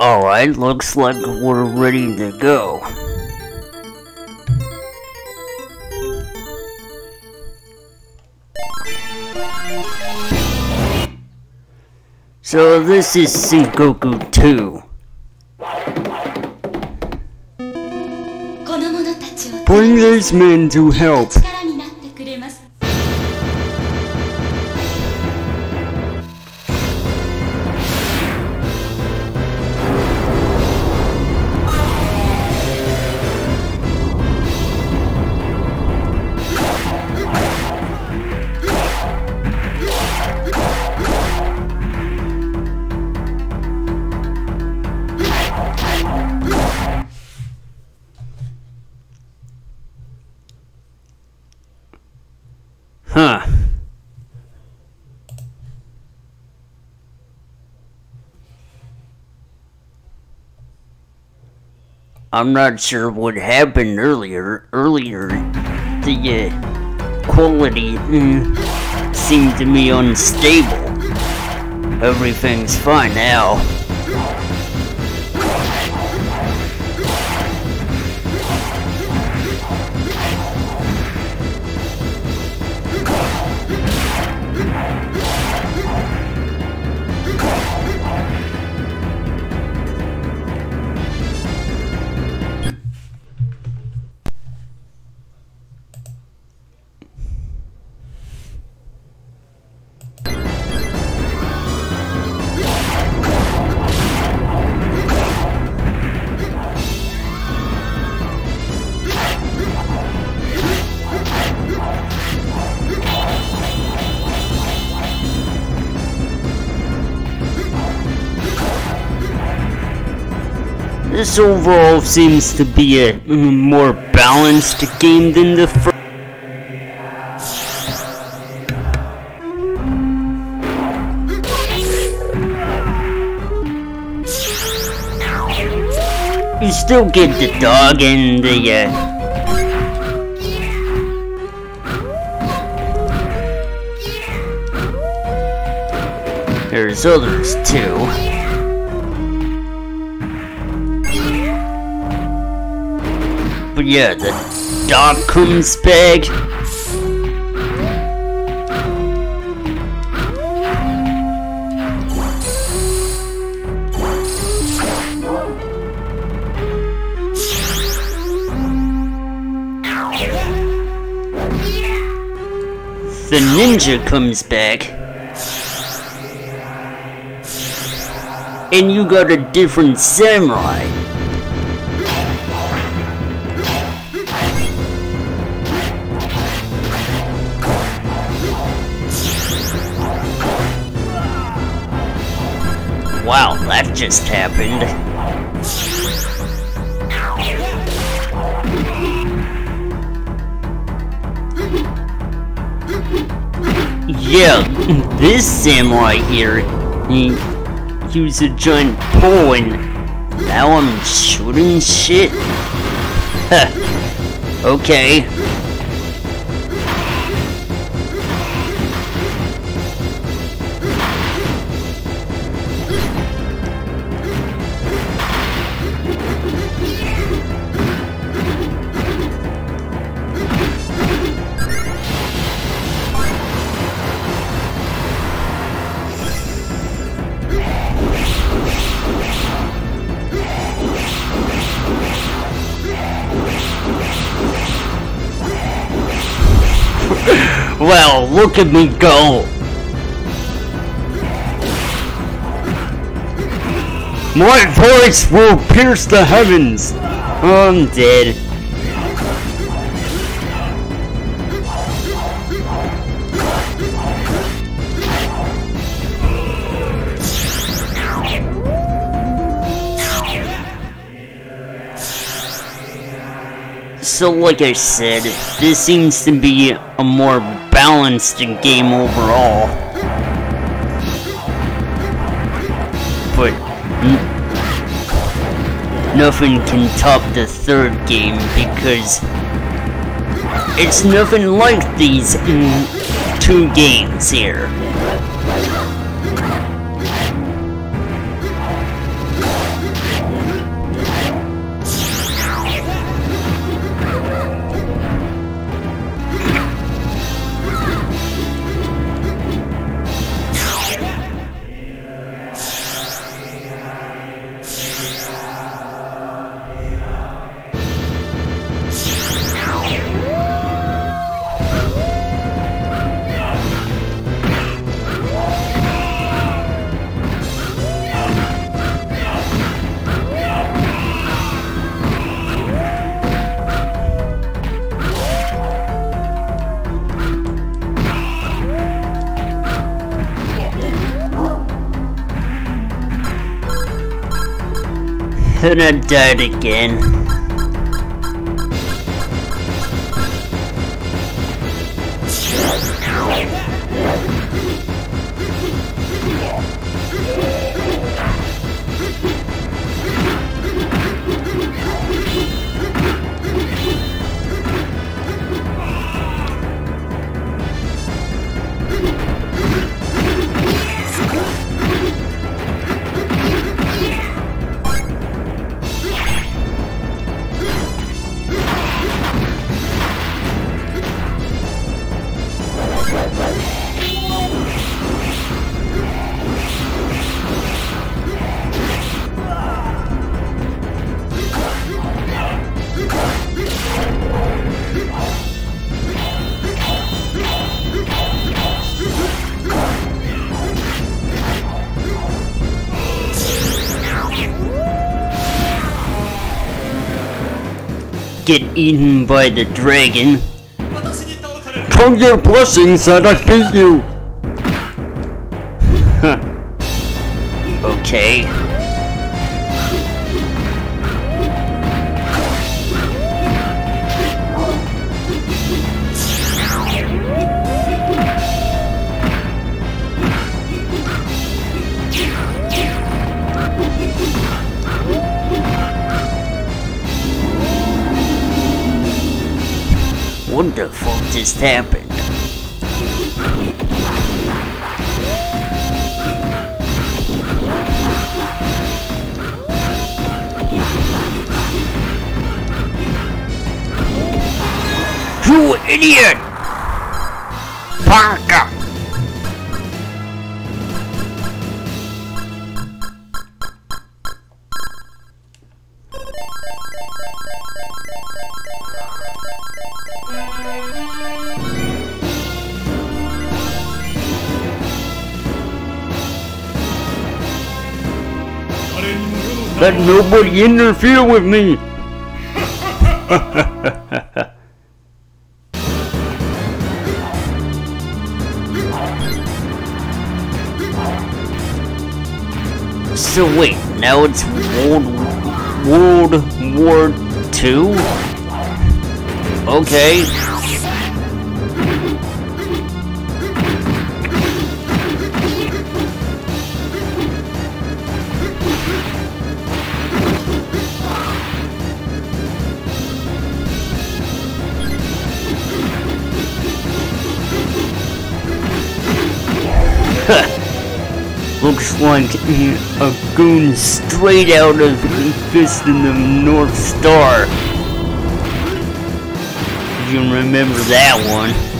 Alright, looks like we're ready to go. So this is Sengoku 2. Bring these men to help. I'm not sure what happened earlier. Earlier, the uh, quality mm, seemed to me unstable. Everything's fine now. This overall seems to be a mm, more balanced game than the first. You still get the dog and the uh, There's others too. Yeah, the back. The ninja comes back. And you got a different samurai. Just happened. Yeah, this samurai here, he used a giant pole and now I'm shooting shit? Okay. Look at me go! My voice will pierce the heavens! I'm dead. So like I said, this seems to be a more balanced game overall. But nothing can top the third game because it's nothing like these two games here. Then I died again. Eaten by the dragon. Count your blessings that I beat you. okay. Fuck Let nobody interfere with me! so wait, now it's World World War Two? Okay. Like a goon straight out of Fist in the North Star. You remember that one.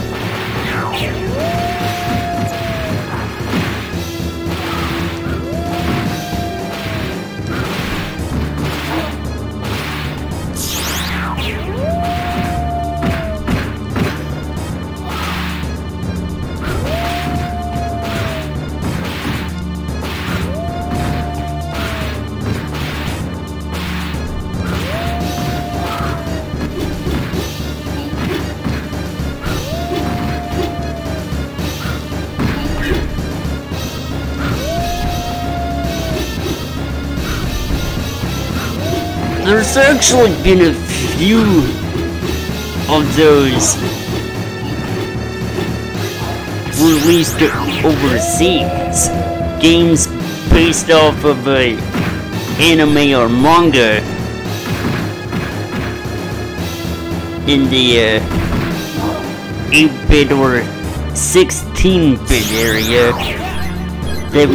Actually been a few of those released overseas. Games based off of a anime or manga in the uh, 8-bit or 16-bit area that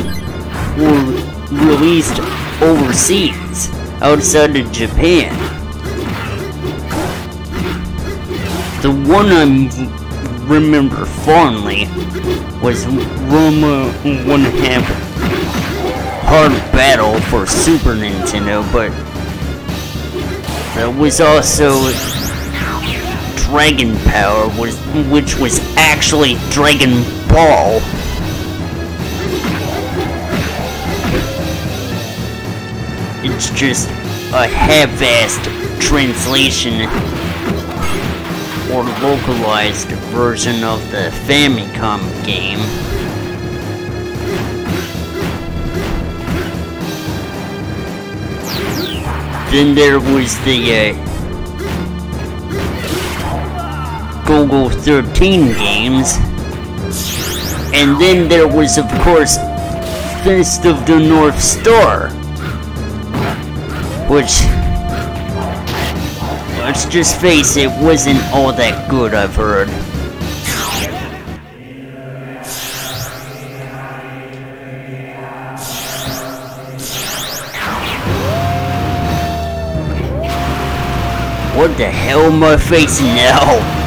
were released overseas outside of Japan. The one I remember fondly was Ranma One Half Hard Battle for Super Nintendo, but there was also Dragon Power, was which was actually Dragon Ball. Just a half-assed translation or localized version of the Famicom game. Then there was the uh, Golgo 13 games. And then there was, of course, Fist of the North Star. Which, let's just face it, wasn't all that good, I've heard. What the hell am I facing now?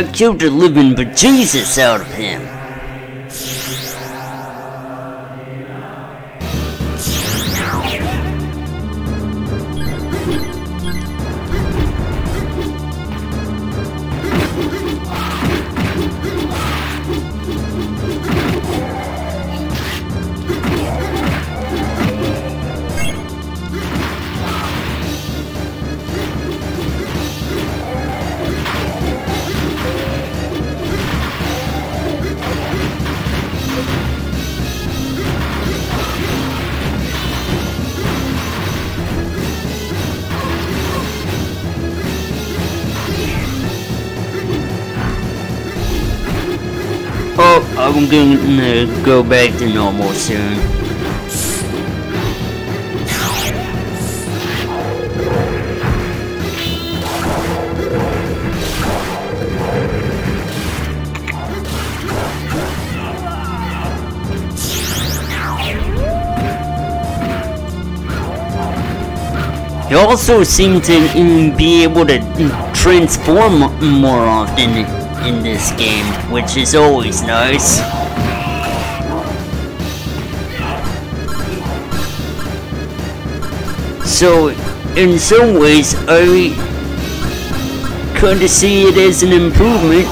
I killed the living bejesus out of him. I'm gonna go back to normal soon. You also seem to be able to transform more often in this game, which is always nice. So, in some ways, I kinda see it as an improvement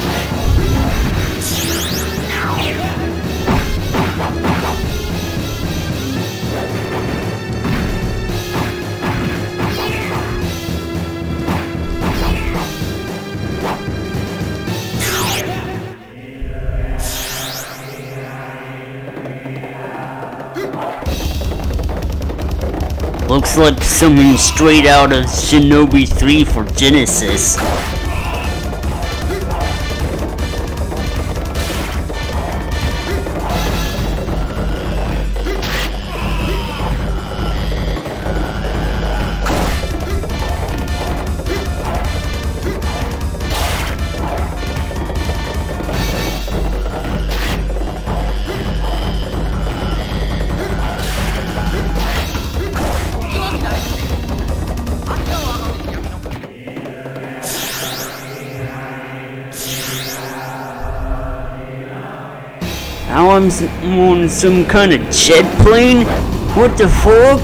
like something straight out of Shinobi 3 for Genesis. Some kind of jet plane? What the fuck?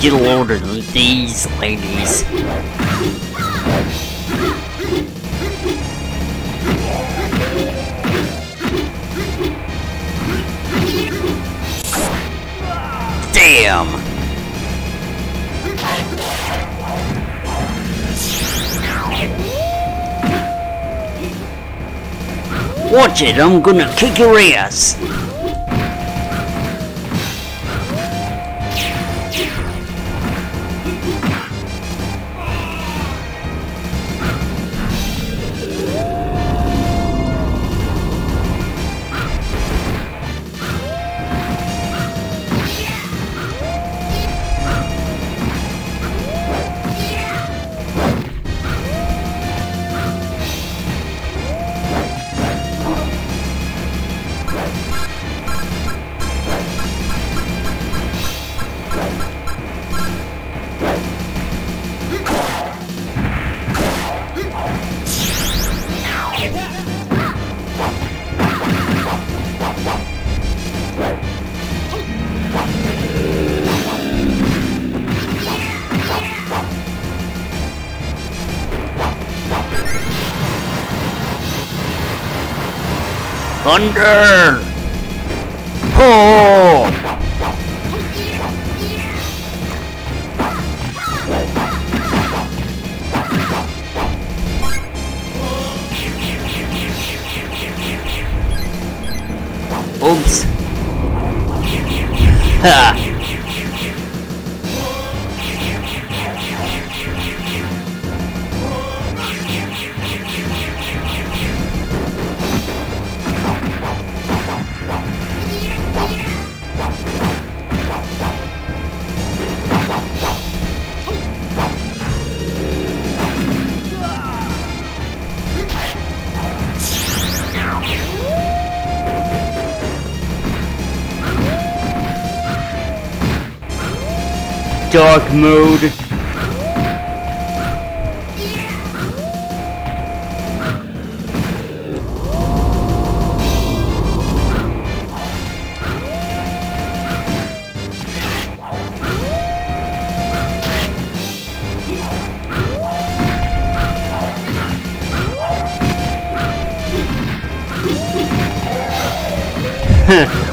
Get a load of these ladies. Watch it, I'm gonna kick your ass! Thunder! Oh! Oops. Ha! Dark mode.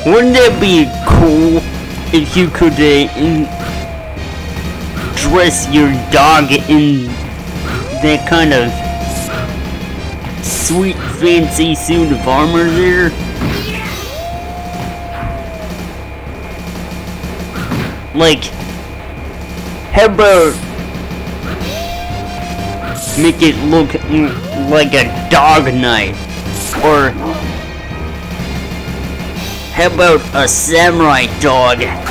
Wouldn't it be cool if you could uh, in- your dog in that kind of sweet fancy suit of armor there? Like, how about make it look like a dog knight? Or how about a samurai dog?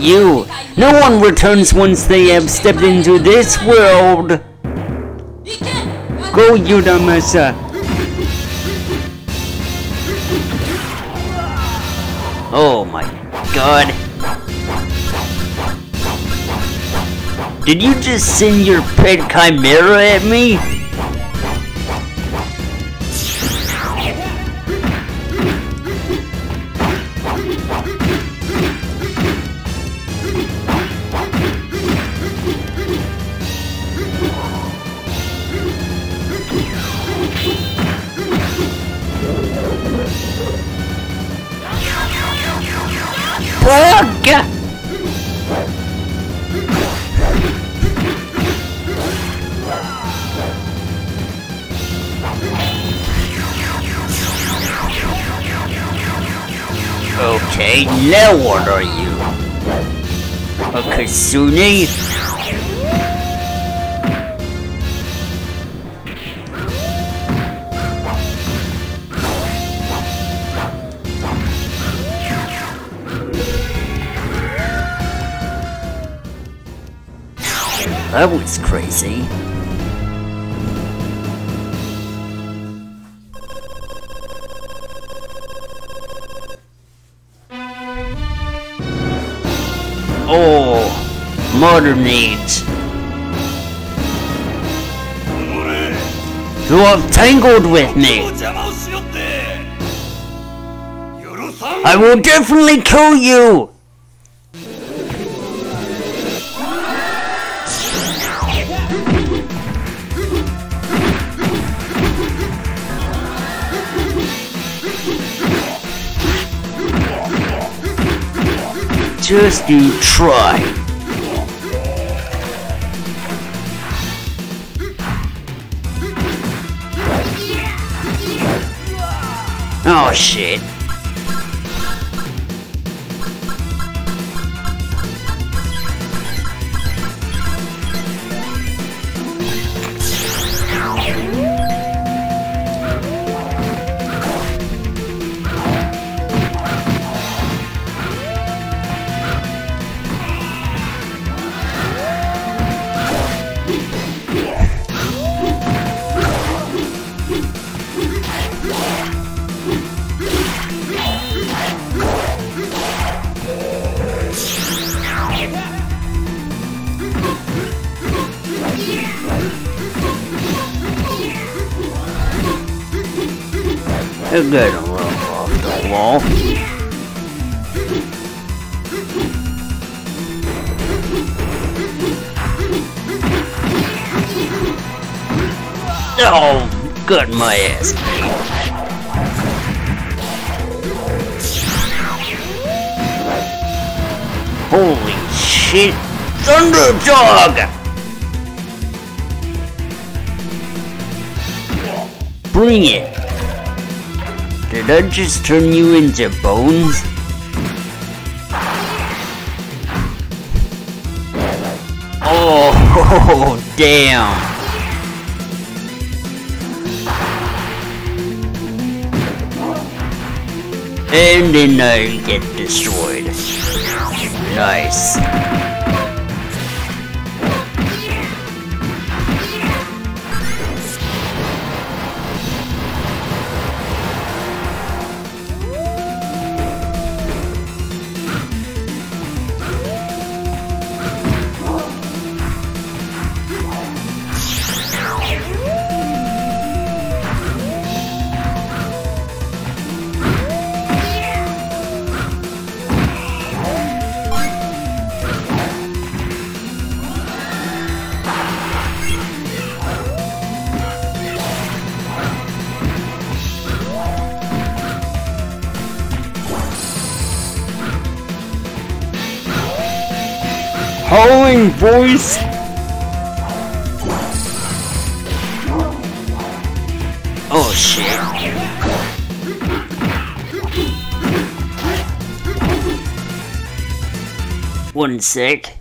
You? No one returns once they have stepped into this world! Go, Yudamasa! Oh my god. Did you just send your pet chimera at me? That was crazy. Modern age. You have tangled with me. I will definitely kill you. Just you try. Oh shit. I'm gonna off the wall. Oh, got my ass Holy shit! Thunderdog! Bring it! Did I just turn you into bones? Oh, damn! And then I get destroyed. Nice. Voice. Oh shit. One sec.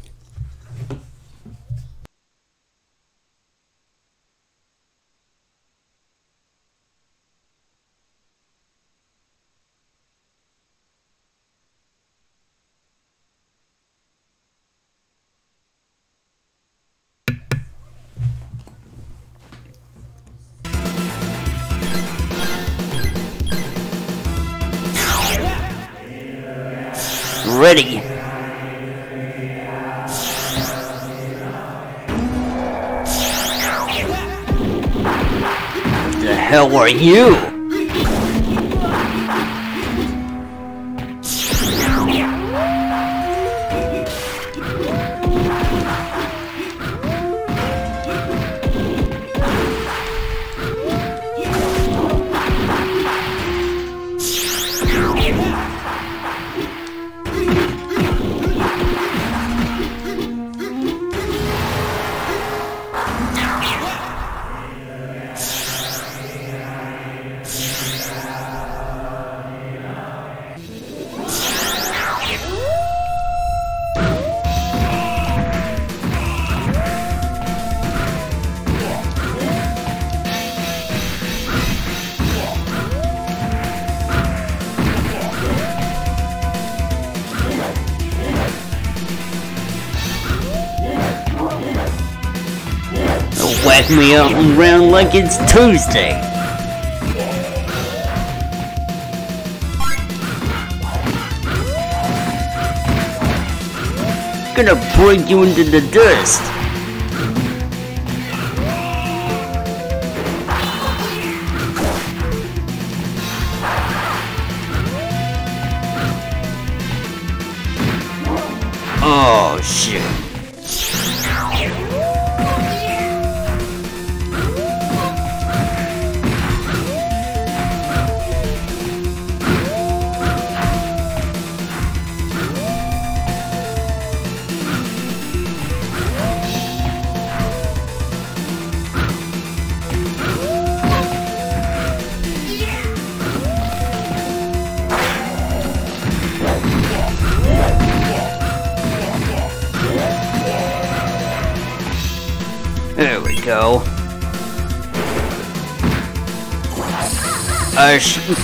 Are you? It's Tuesday. Gonna bring you into the dust.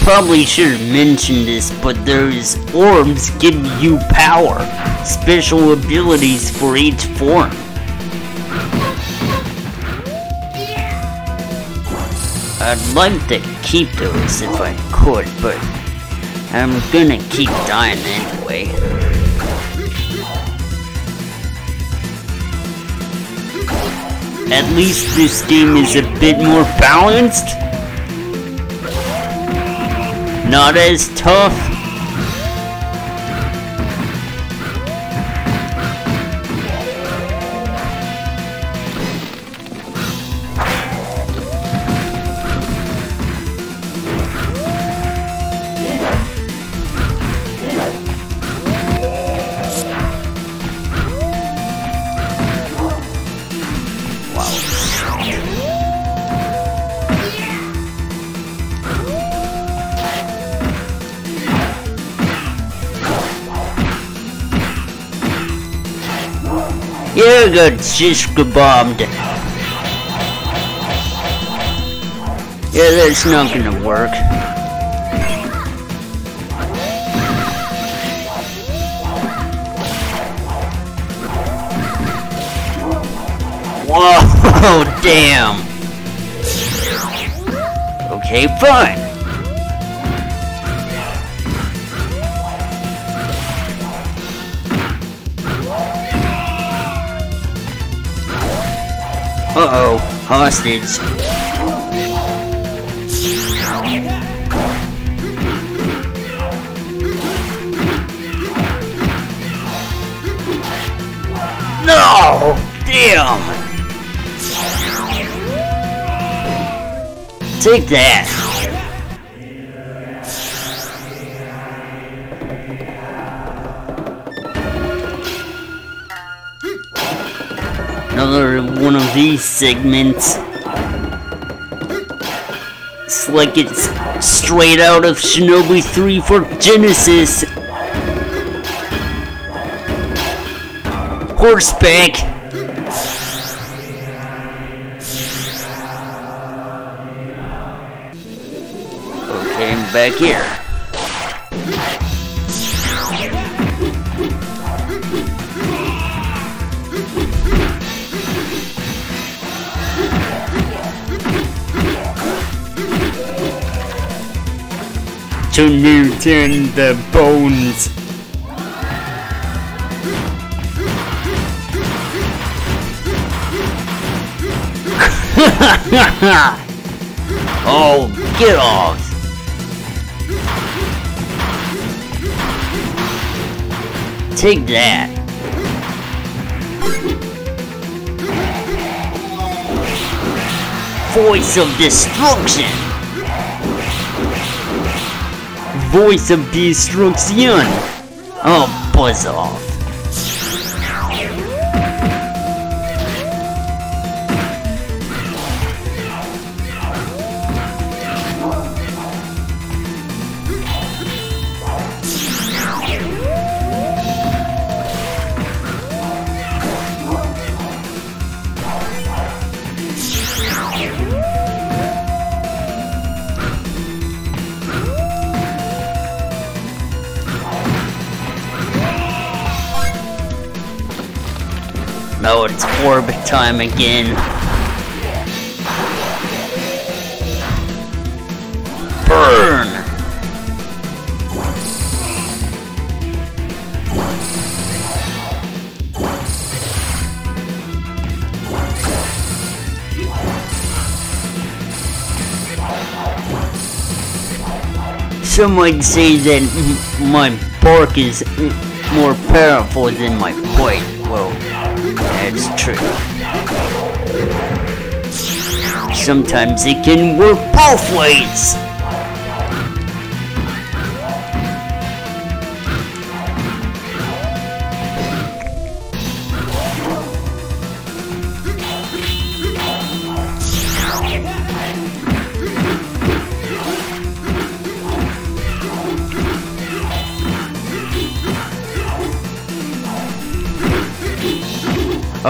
Probably should have mentioned this, but those orbs give you power, special abilities for each form. I'd like to keep those if I could, but I'm gonna keep dying anyway. At least this game is a bit more balanced. Not as tough. Got shish kebabbed. Yeah, that's not gonna work. Whoa, damn. Okay, fine. Hostage. No! Damn! Take that! Another one of these segments. It's like it's straight out of Shinobi 3 for Genesis. Horseback. Okay, I'm back here. To Newton the bones. oh, get off! Take that. Voice of destruction. Voice of destruction. Oh, off. It's time again. Burn! Some might say that my bark is more powerful than my bite. That's true. Sometimes it can work both ways.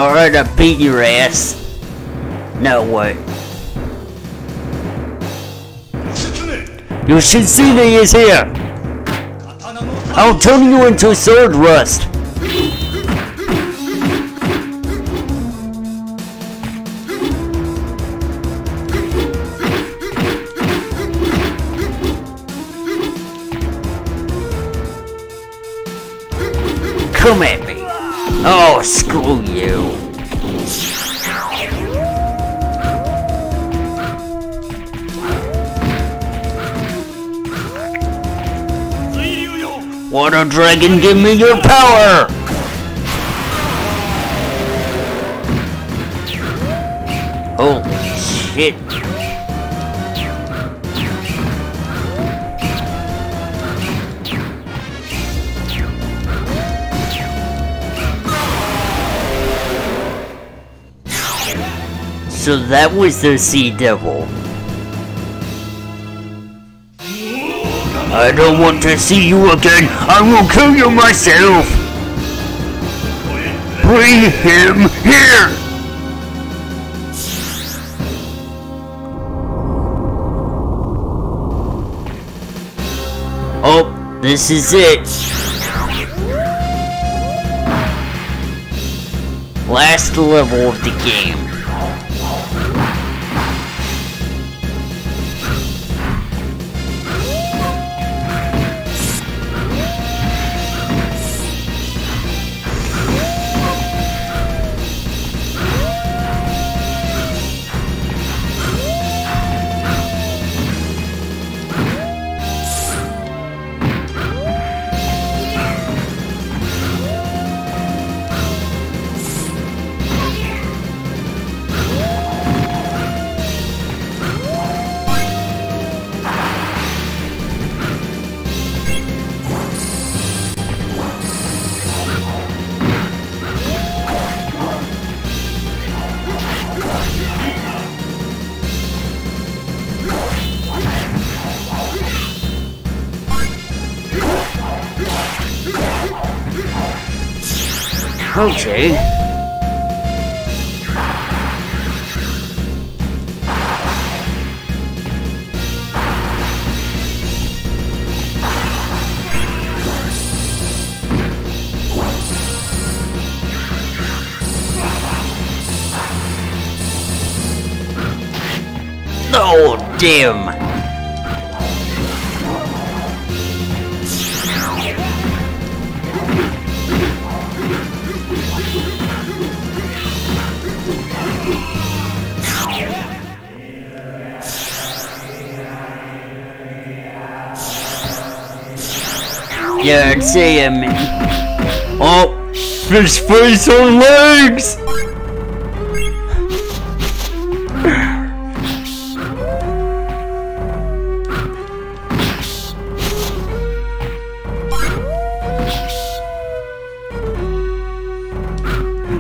Alright, I beat your ass. No way. Yoshitsune is here! I'll turn you into sword rust! Dragon, give me your power! Holy shit. So that was the Sea Devil. I don't want to see you again. I will kill you myself. Bring him here. Oh, this is it. Last level of the game. Oh, damn. Yeah, I'd say him. Oh, fish face on legs!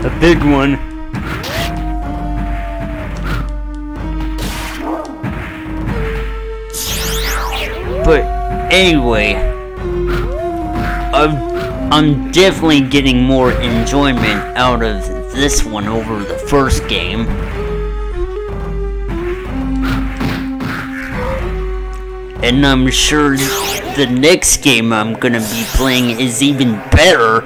A big one. But anyway, I'm, I'm definitely getting more enjoyment out of this one over the first game. And I'm sure the next game I'm gonna be playing is even better.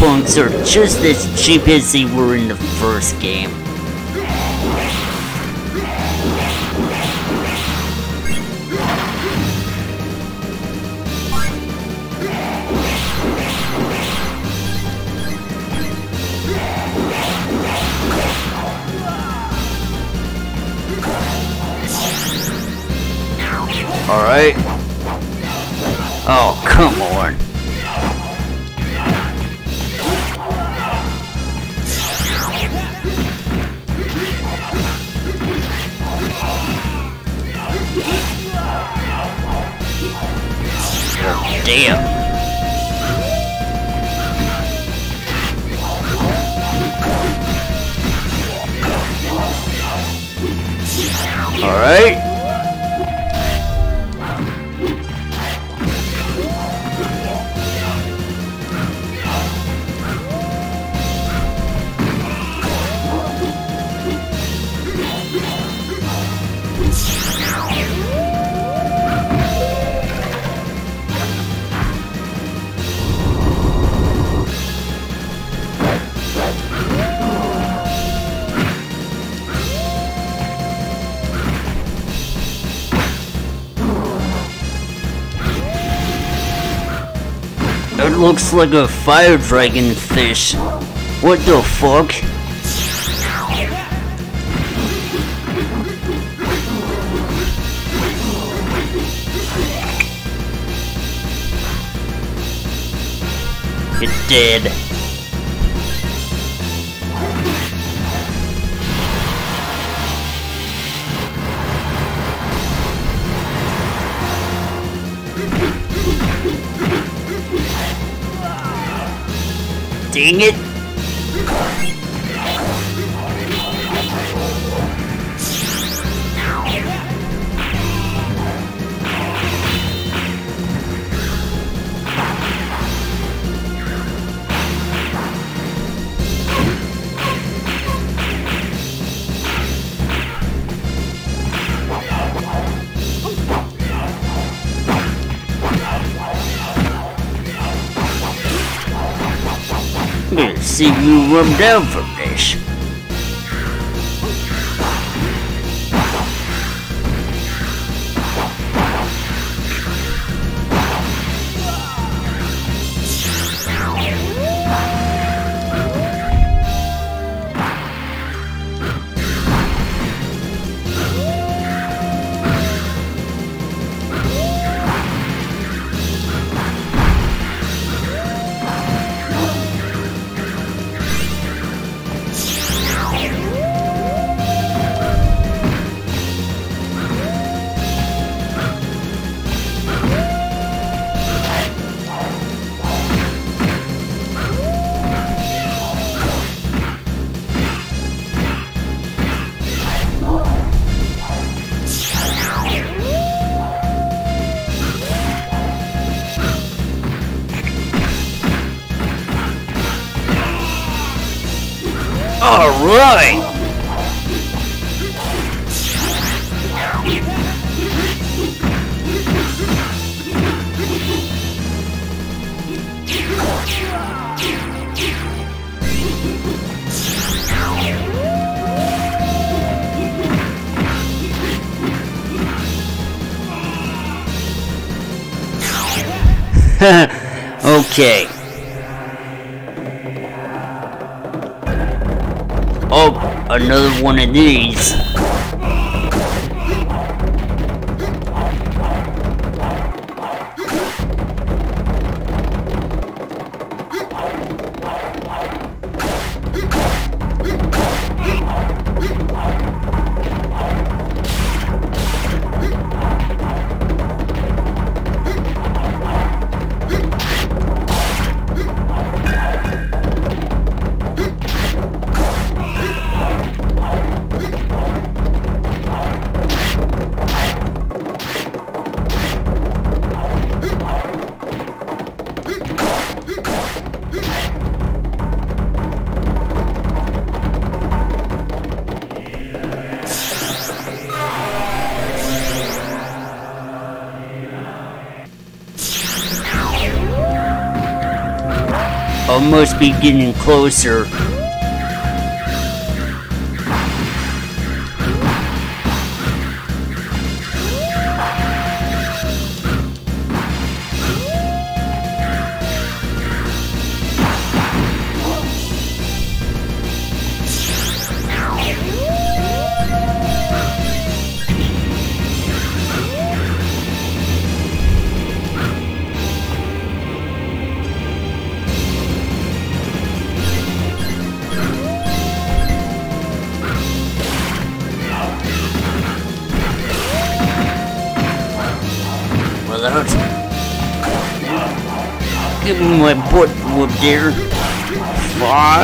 Bunks are just as cheap as they were in the first game. Alright. Oh, come like a fire dragon fish. What the fuck? It's dead. Dang it! See you Oh, another one of these. Must be getting closer.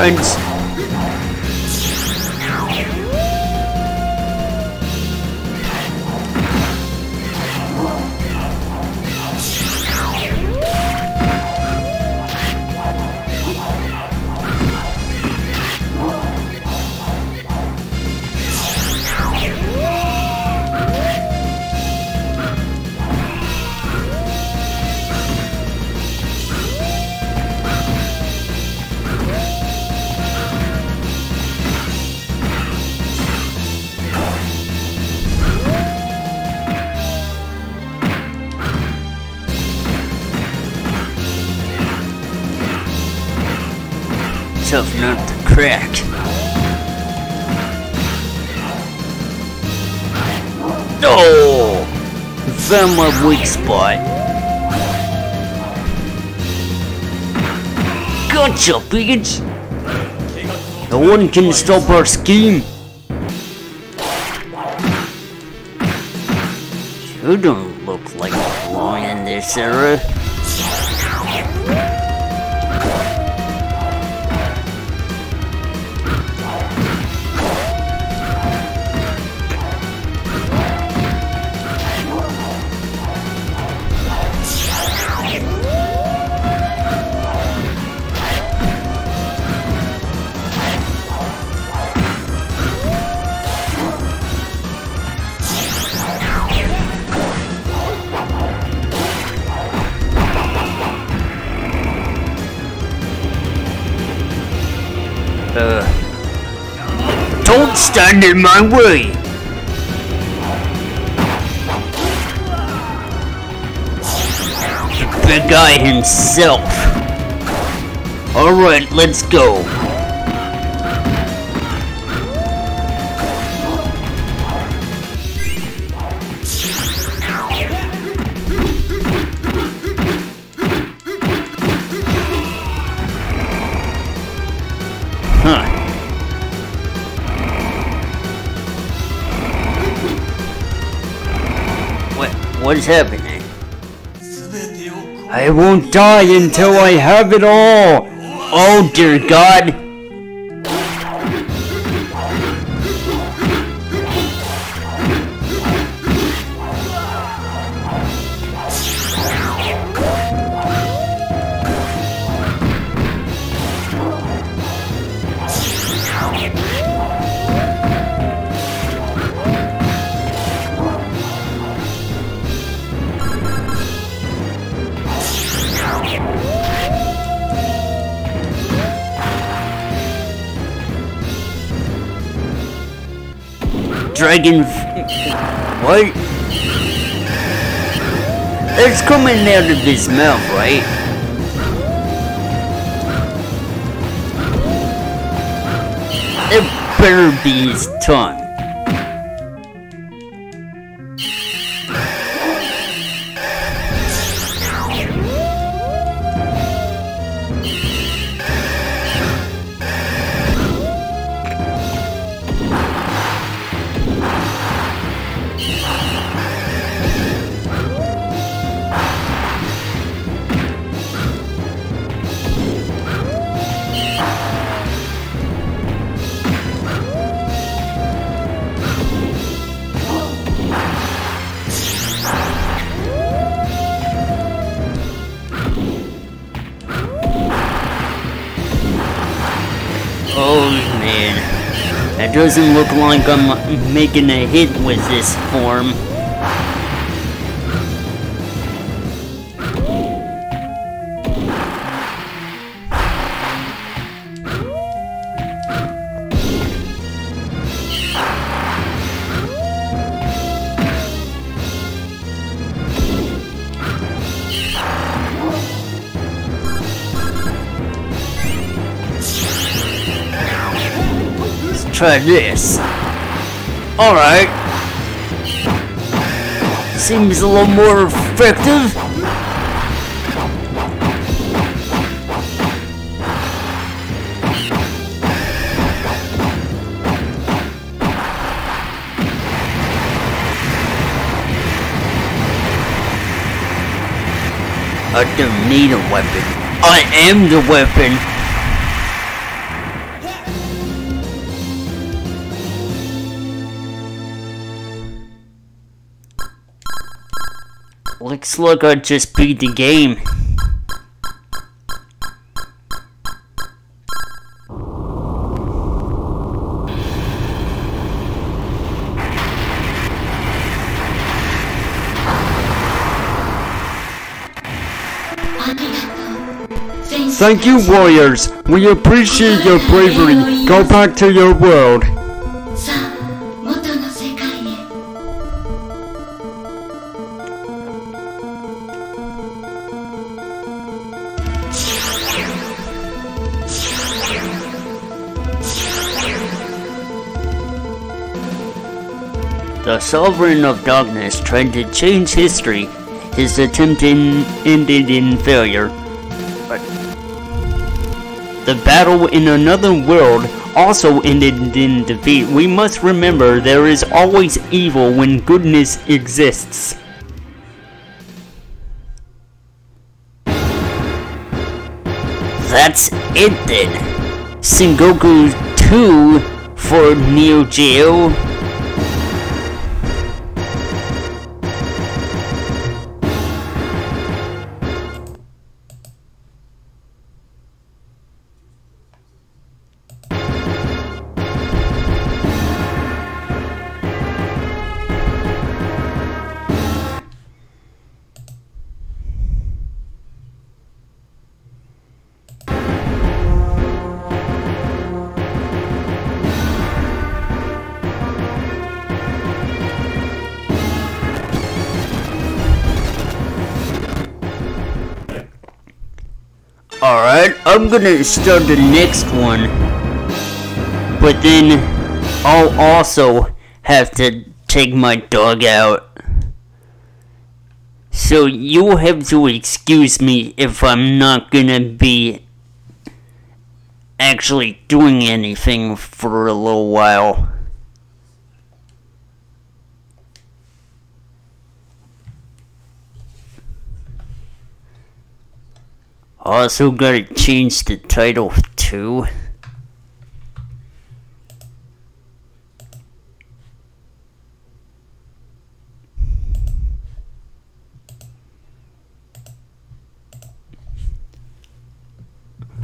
Fines. My weak spot. Gotcha, bitch! No one can stop our scheme. You don't look like a in this era. My way! The guy himself. Alright, let's go. Happening? I won't die until I have it all! Oh dear god! Dragon. What? It's coming out of his mouth, right? It better be his tongue. Like I'm making a hit with this form. Try this. Alright. Seems a little more effective. I don't need a weapon. I am the weapon. I just beat the game. Thank you, warriors. We appreciate your bravery. Go back to your world. Sovereign of Darkness tried to change history. His attempt in, ended in failure. But the battle in another world also ended in defeat. We must remember there is always evil when goodness exists. That's it then. Sengoku 2 for Neo Geo. I'm gonna start the next one. But then I'll also have to take my dog out. So you'll have to excuse me if I'm not gonna be actually doing anything for a little while. Also gotta change the title too.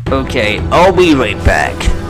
Okay, I'll be right back.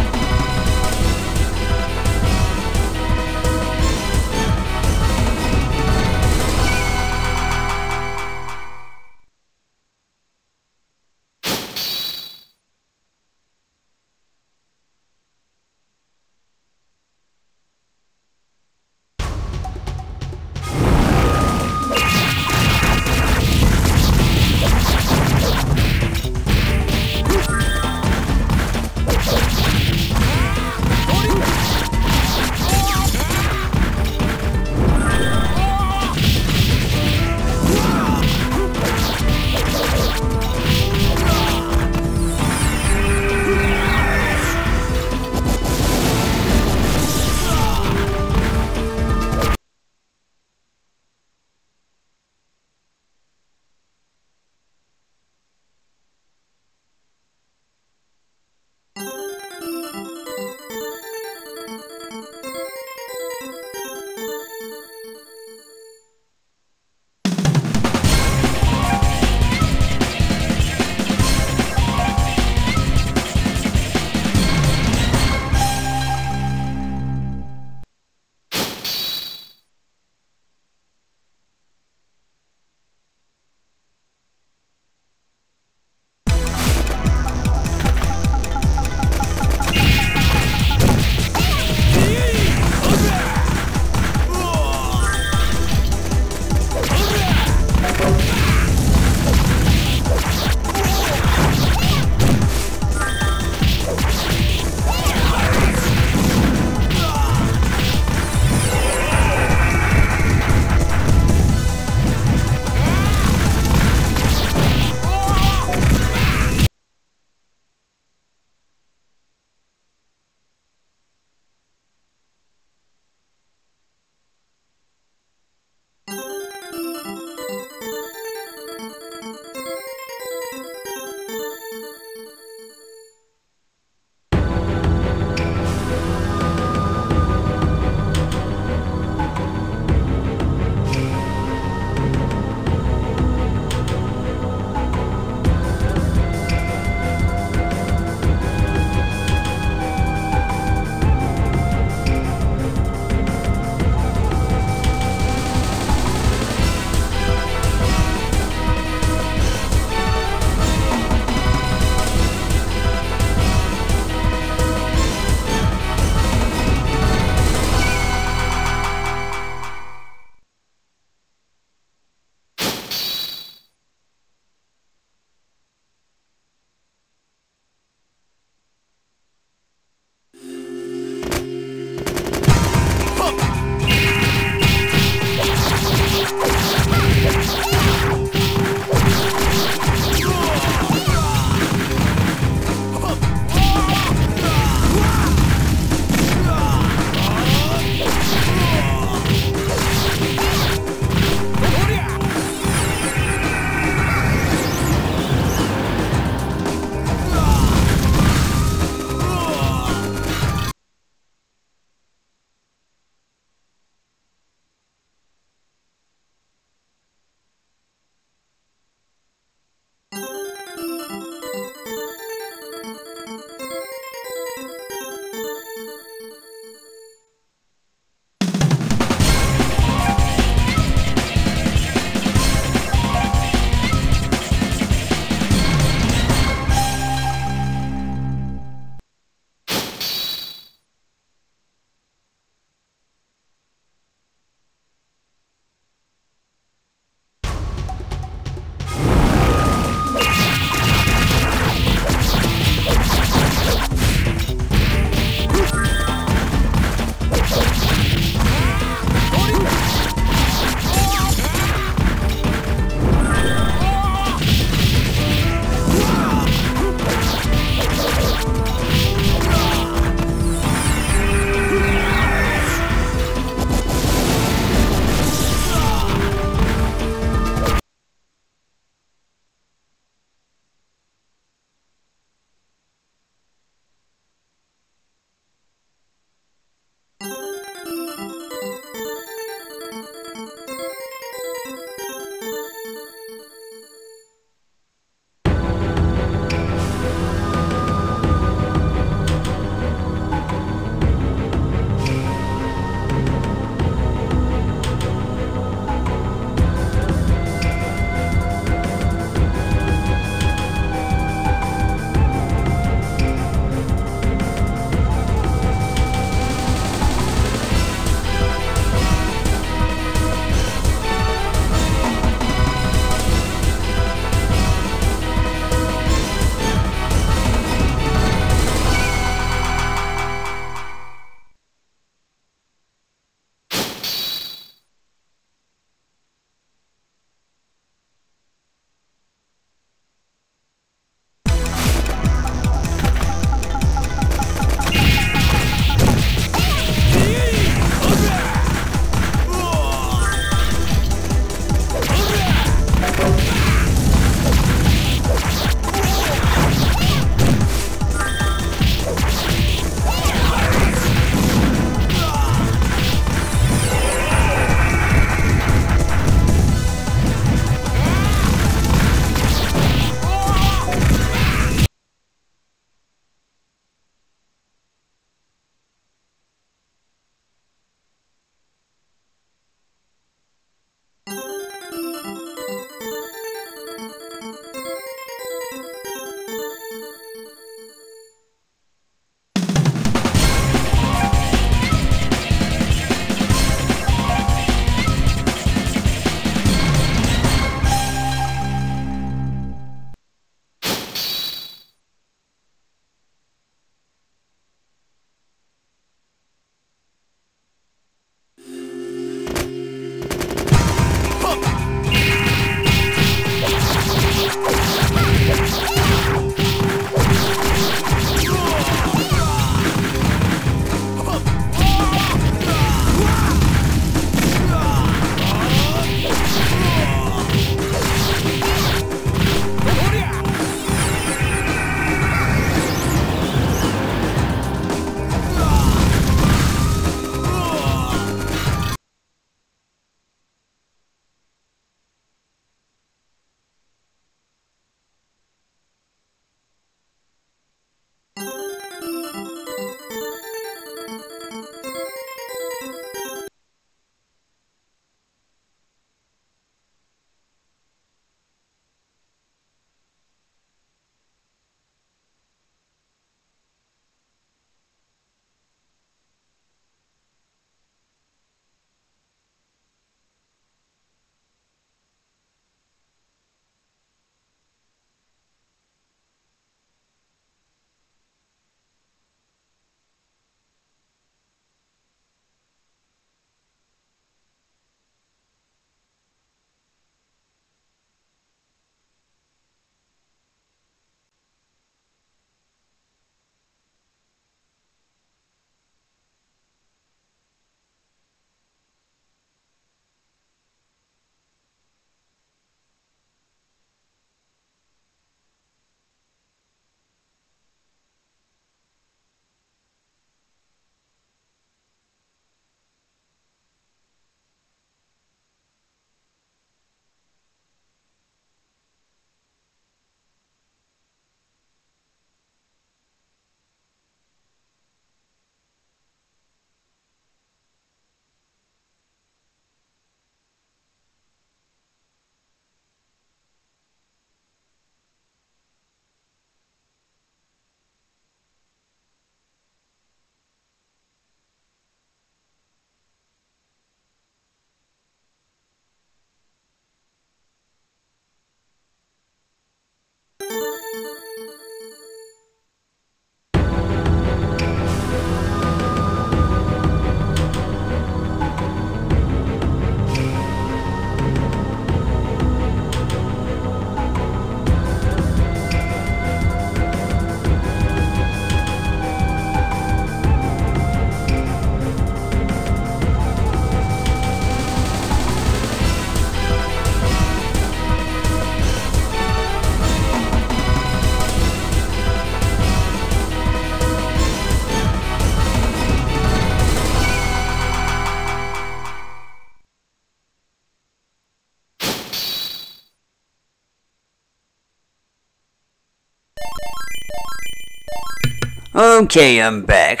Okay, I'm back.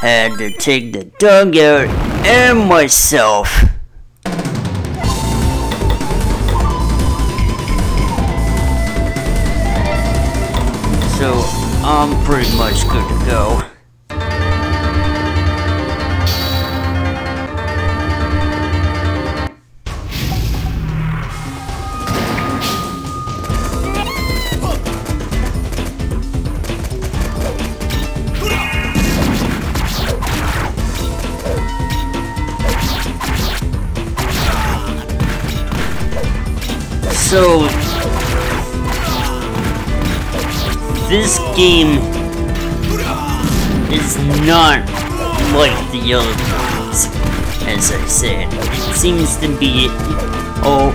Had to take the dog out and myself. So, I'm pretty much good to go. Game is not like the other ones, as I said. It seems to be a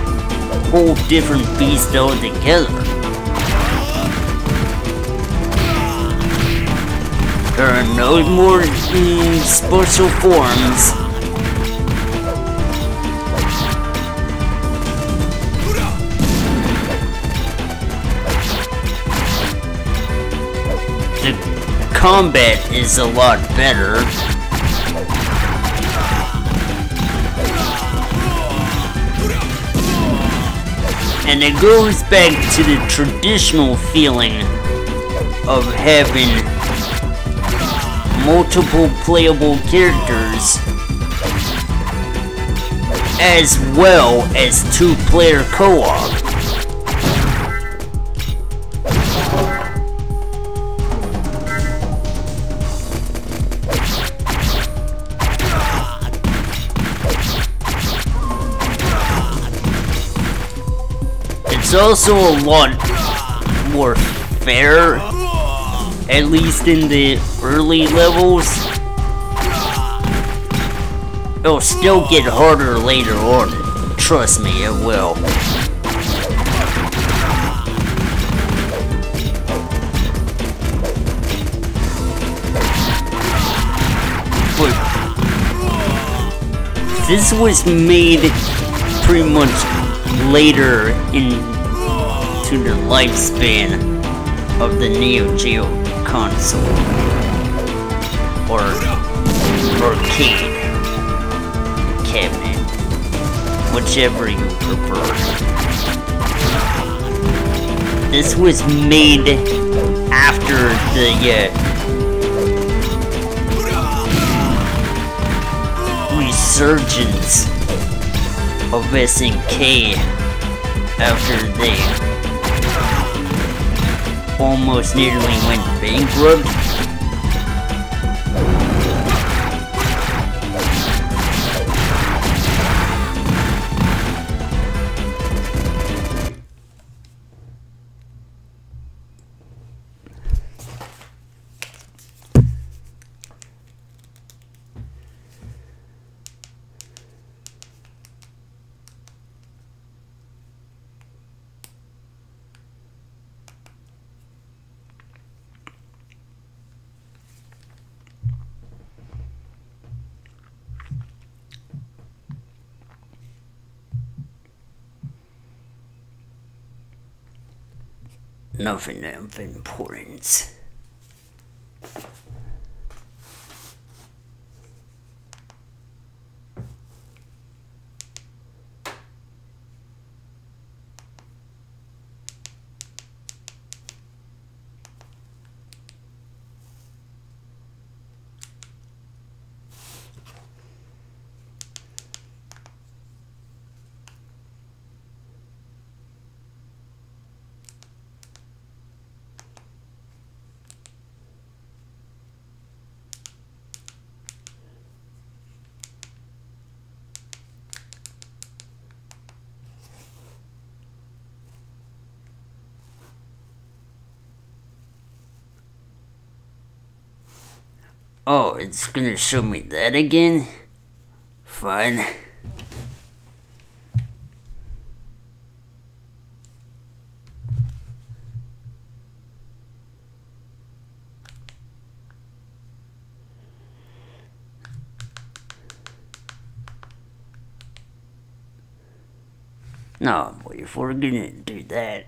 whole different beast altogether. There are no more mm, special forms. Combat is a lot better. And it goes back to the traditional feeling of having multiple playable characters as well as two player co-op. It's also a lot more fair, at least in the early levels. It'll still get harder later on, trust me, it will. But this was made pretty much later into the lifespan of the Neo Geo console. Or arcade cabinet, whichever you prefer. This was made after the uh, resurgence of SNK after they almost nearly went bankrupt. Nothing of importance. Oh, it's gonna show me that again? Fine. No, boy, if we're gonna do that,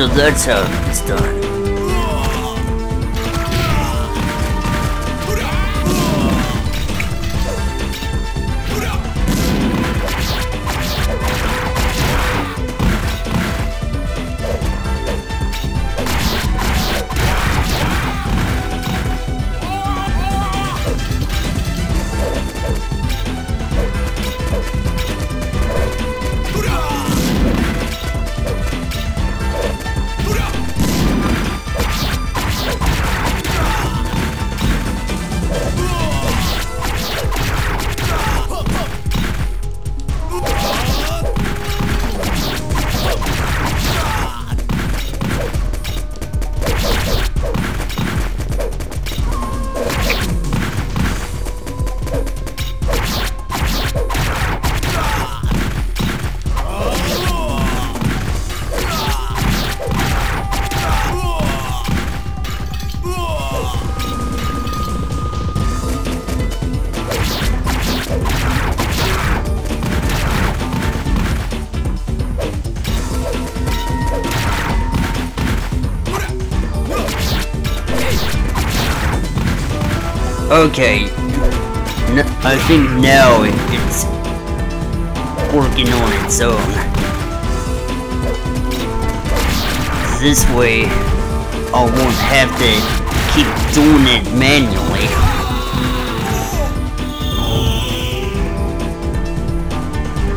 Okay, so Okay. I think now it, it's working on its own. This way, I won't have to keep doing it manually.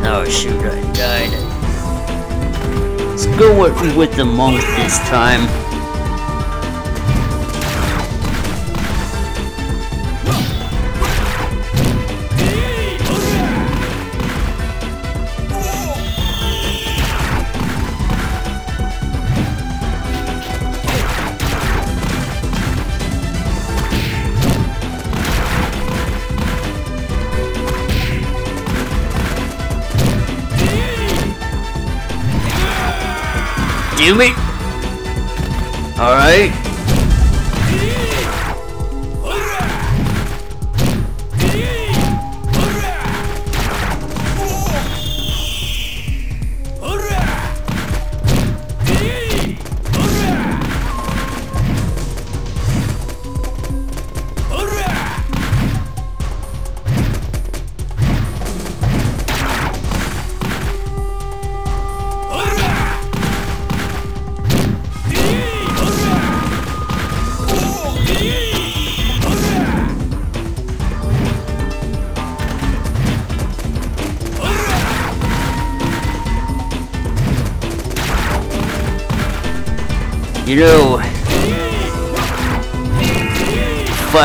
Oh shoot, I died. Let's go with the monk this time. Do me.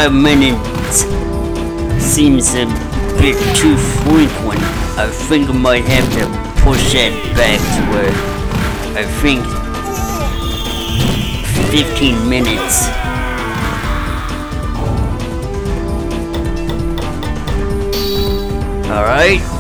Five minutes seems a bit too frequent. I think I might have to push that back to where I think 15 minutes. Alright.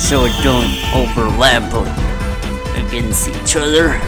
So it don't overlap against each other.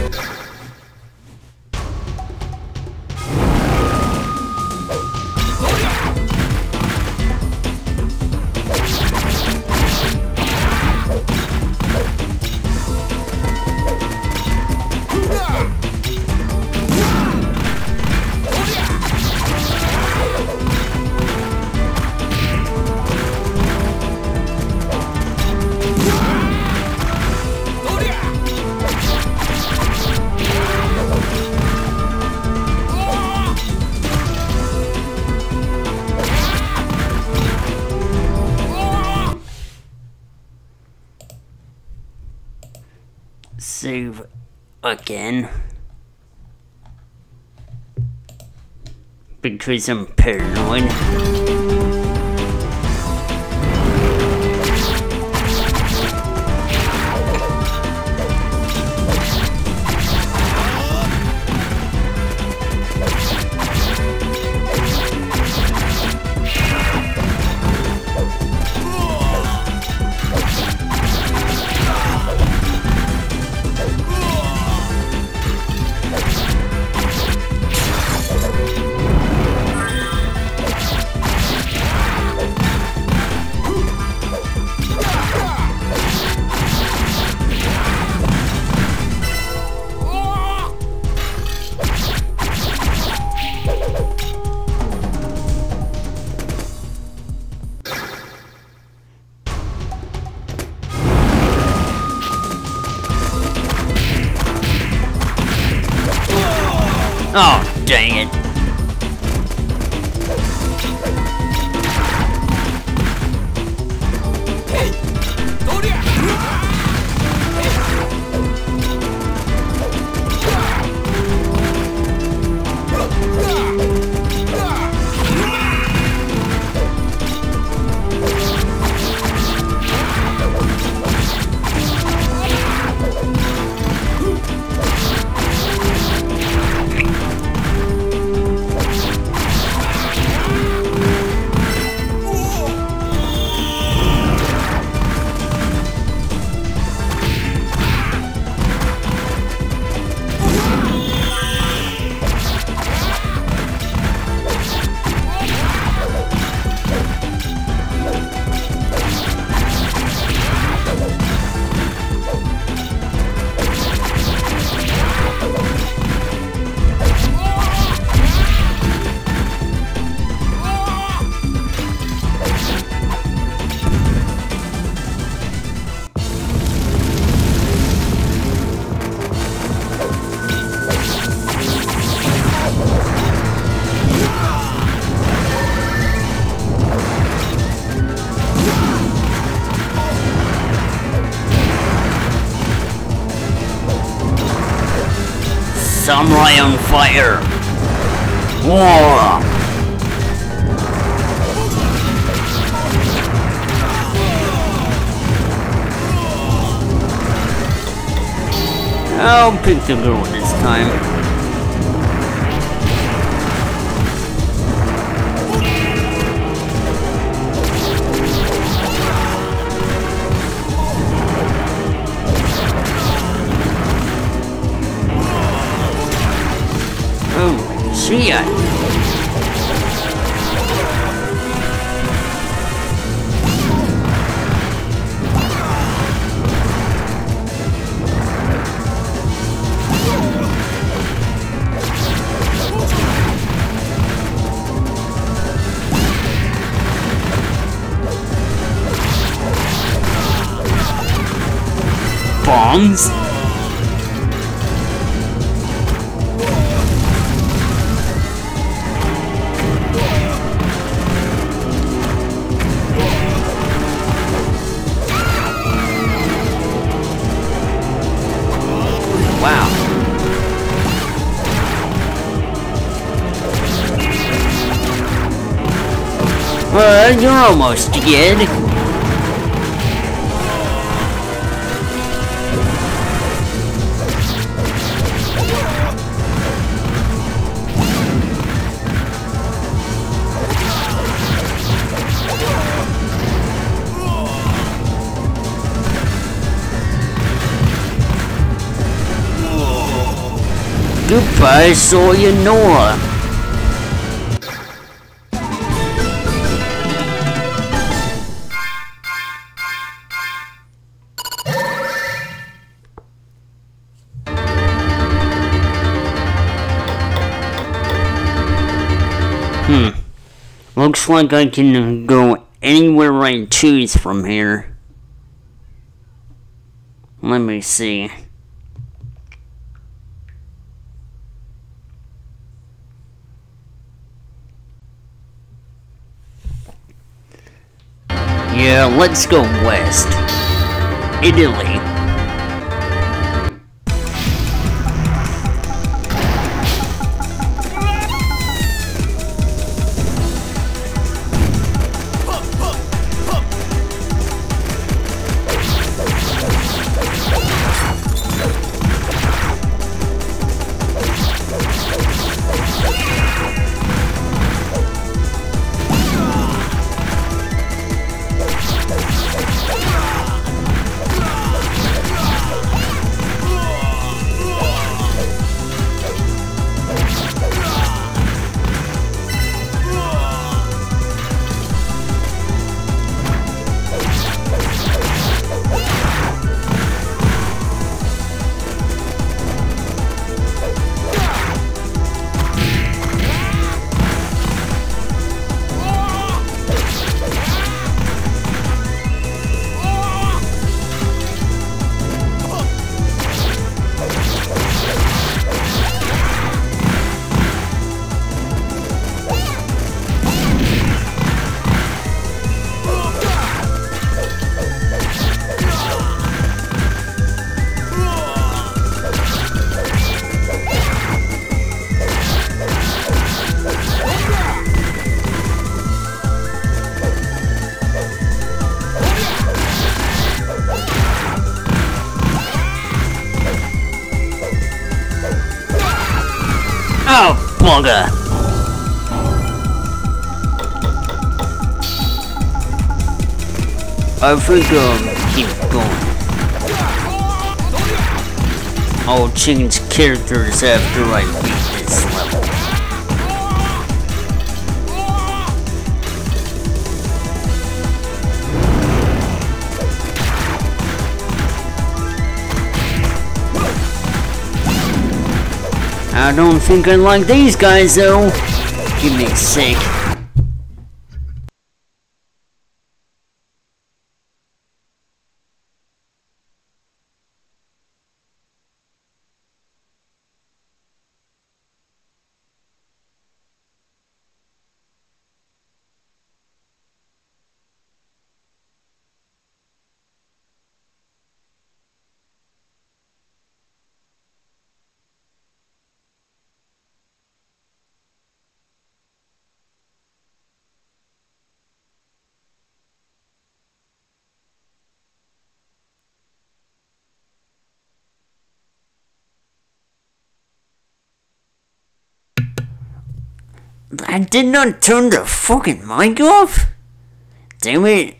Because I'm paranoid. Fire! War! I'll pick the good almost dead. Goodbye, Sawyer Noah. Looks like I can go anywhere I choose from here. Let me see. Yeah, let's go west. Italy. Bugger! I think I'll keep going. I'll change characters after I beat I don't think I like these guys though. Give me sick. I did not turn the fucking mic off? Damn it.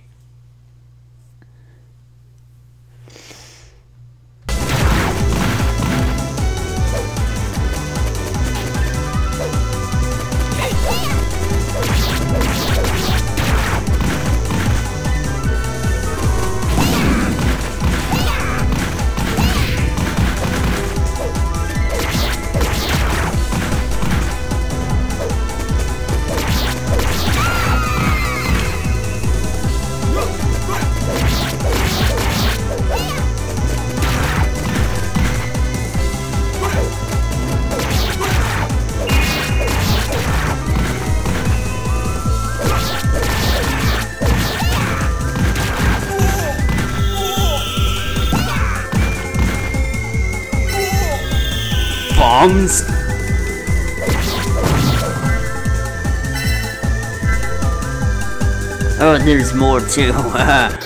Bombs? Oh, there's more too.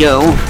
Oh,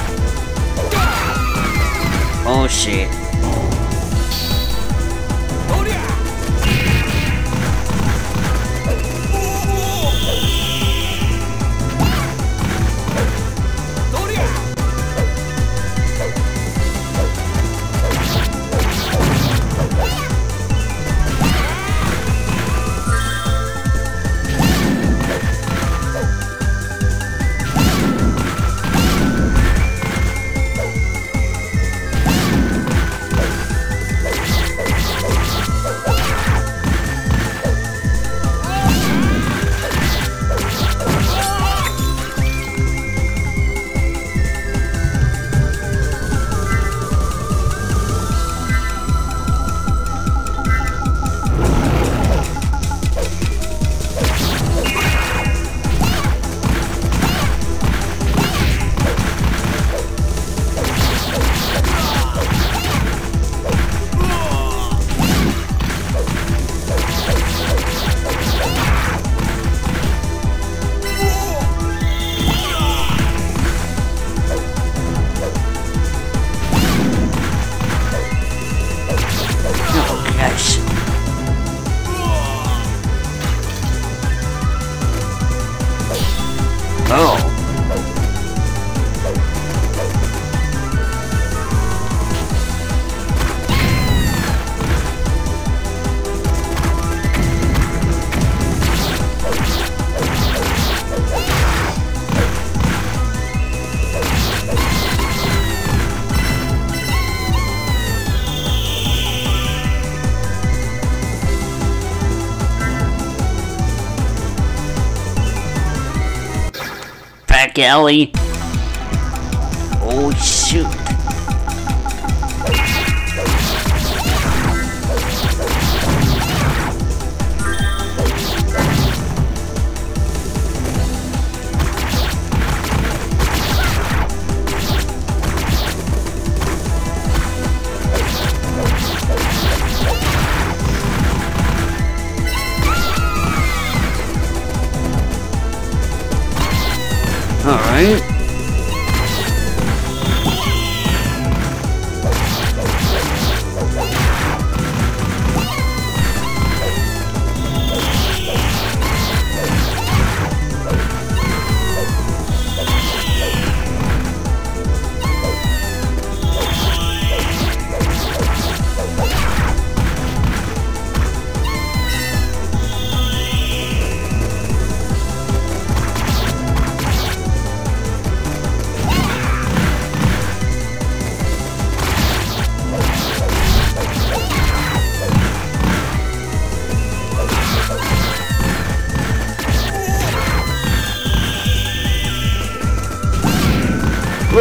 Back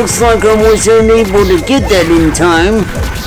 Looks like I was unable to get that in time.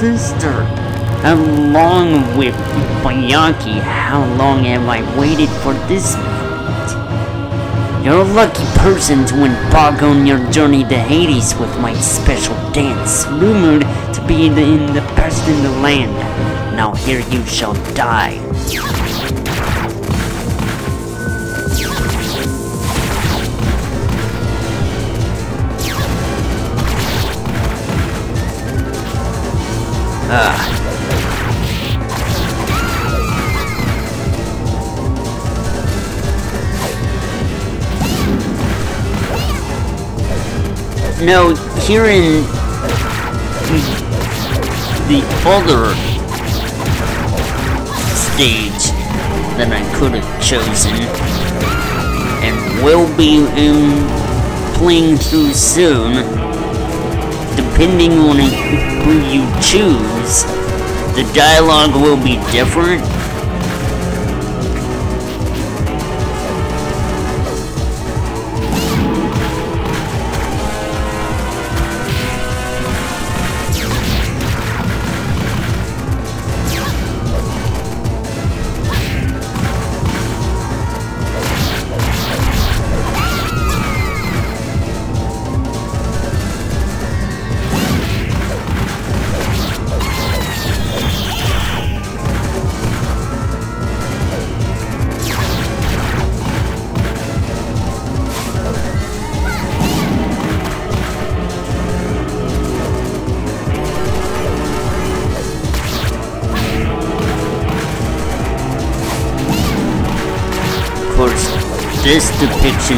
Sister? How long with Bayaki? How long have I waited for this moment? You're a lucky person to embark on your journey to Hades with my special dance, rumored to be the, in the best in the land. Now here you shall die. No, here in the other stage that I could have chosen and will be um, playing through soon, depending on who you choose, the dialogue will be different.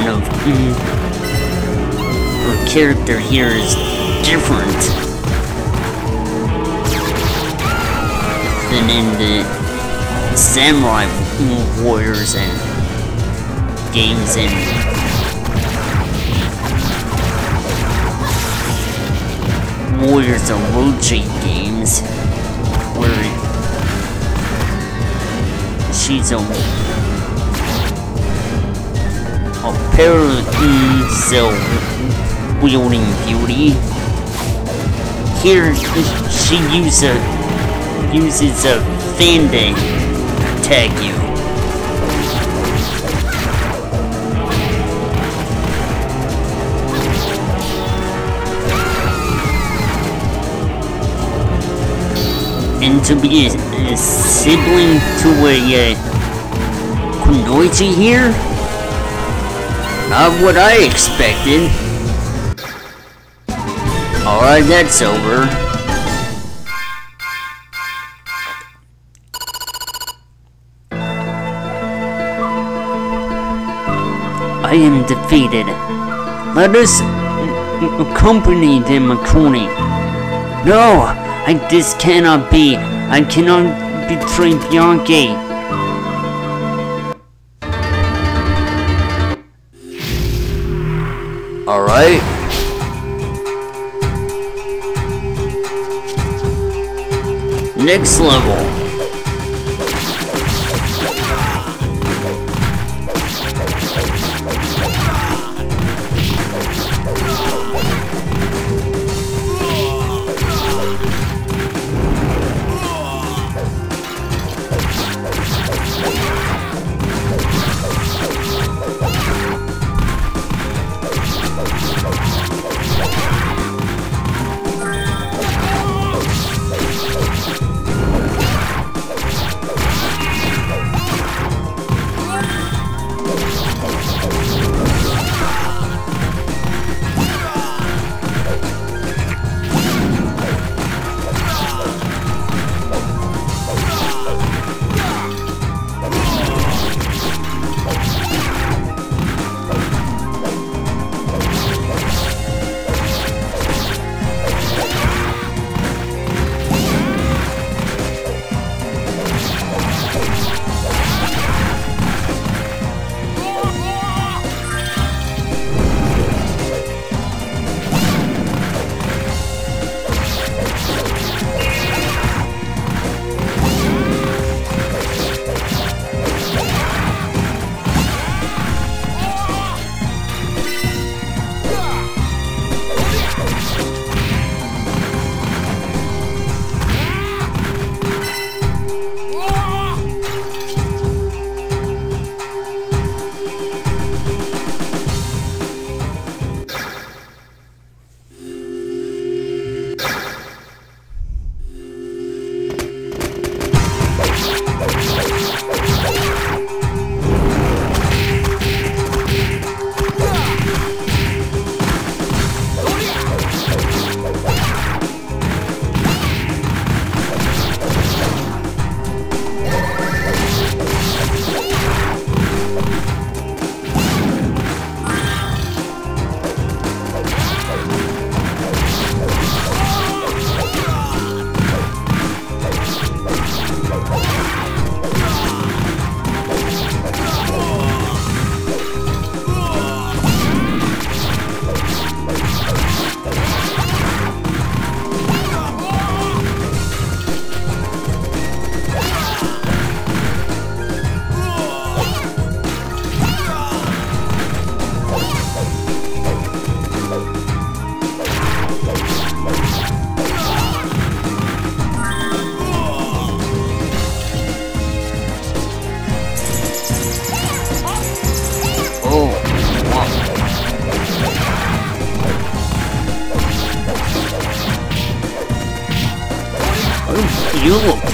Of mm, her character here is different. Than in the Samurai Warriors and games and Warriors Orochi games where she's a a parasol wielding beauty. Here, she uses a uses a to attack you. And to be a, a sibling to a uh, Kunoichi here? Not what I expected. Alright, that's over. I am defeated. Let us accompany them, Makuni. No, I, this cannot be. I cannot betray Bianchi. Alright. Next level.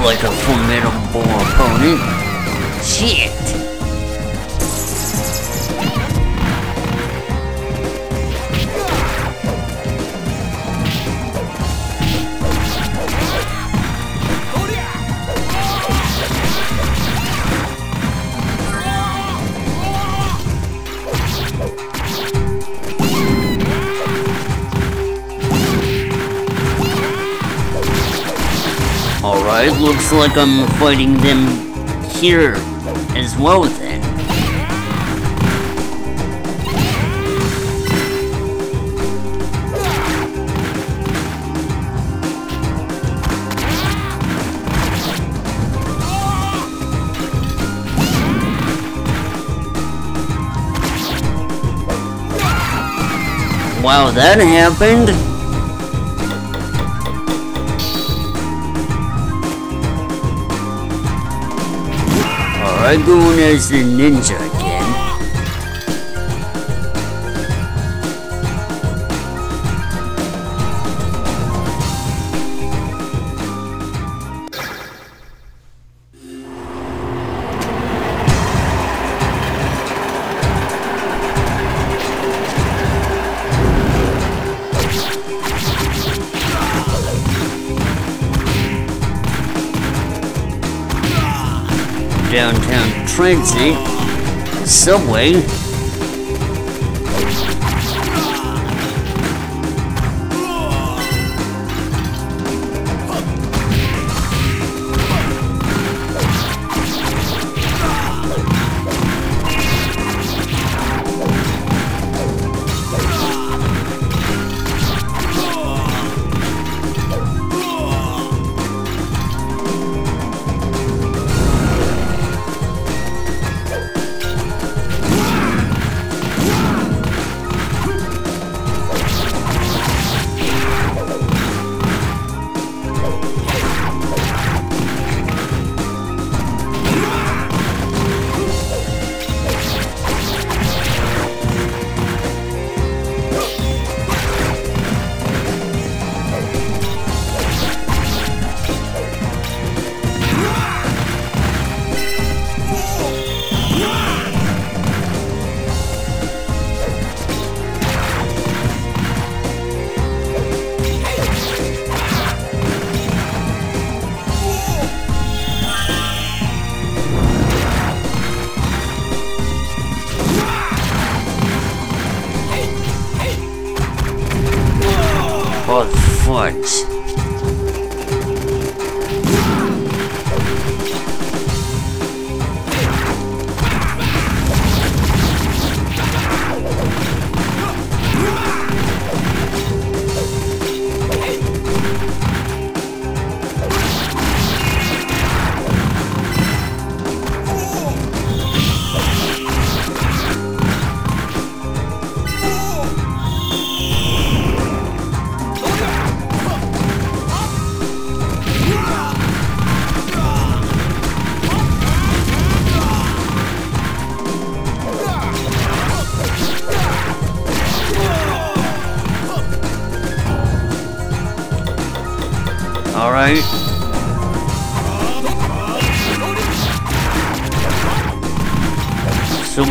Like a looks like I'm fighting them here as well then. Wow, that happened. Alright, going as the ninja transit, subway.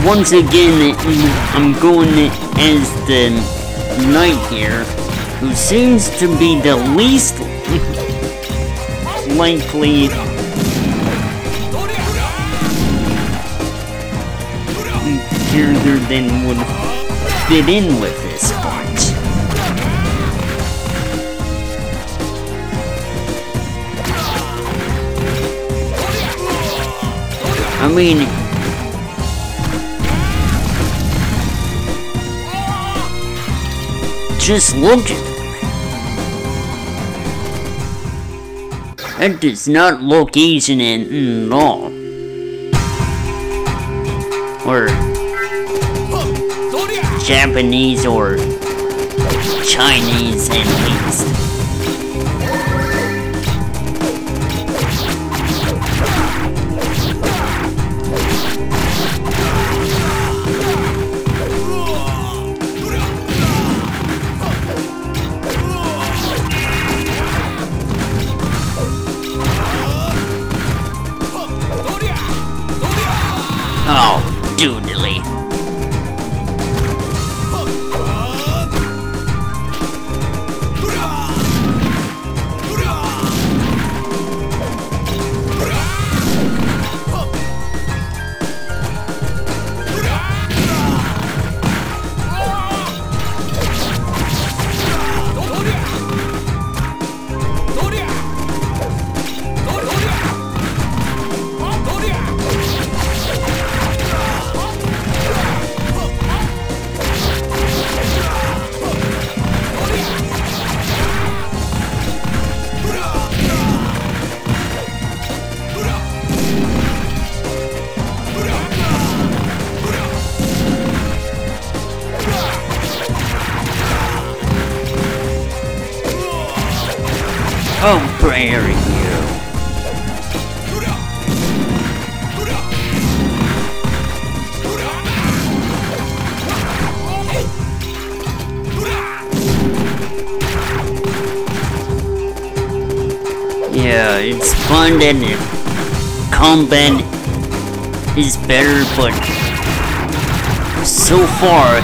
Once again, I'm going as the knight here, who seems to be the least likely character than would fit in with this bunch. I mean, just look at That does not look Asian mm, at all. Or Japanese or Chinese at least. Better, but so far,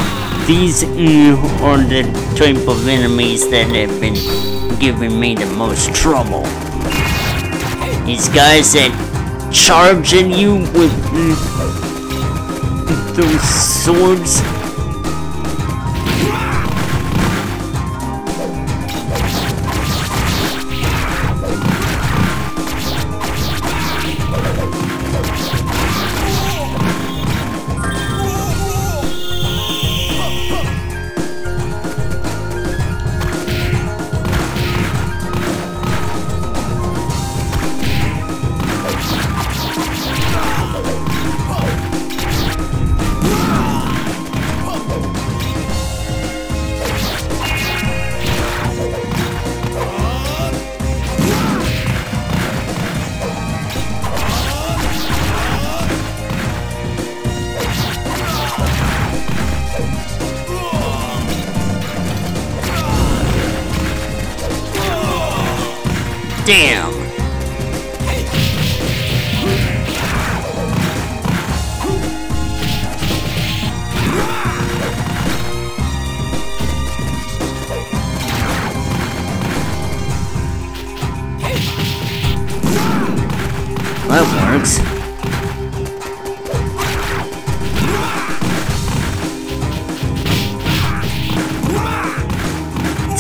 these mm, are the type of enemies that have been giving me the most trouble. These guys that charge at you with mm, those swords.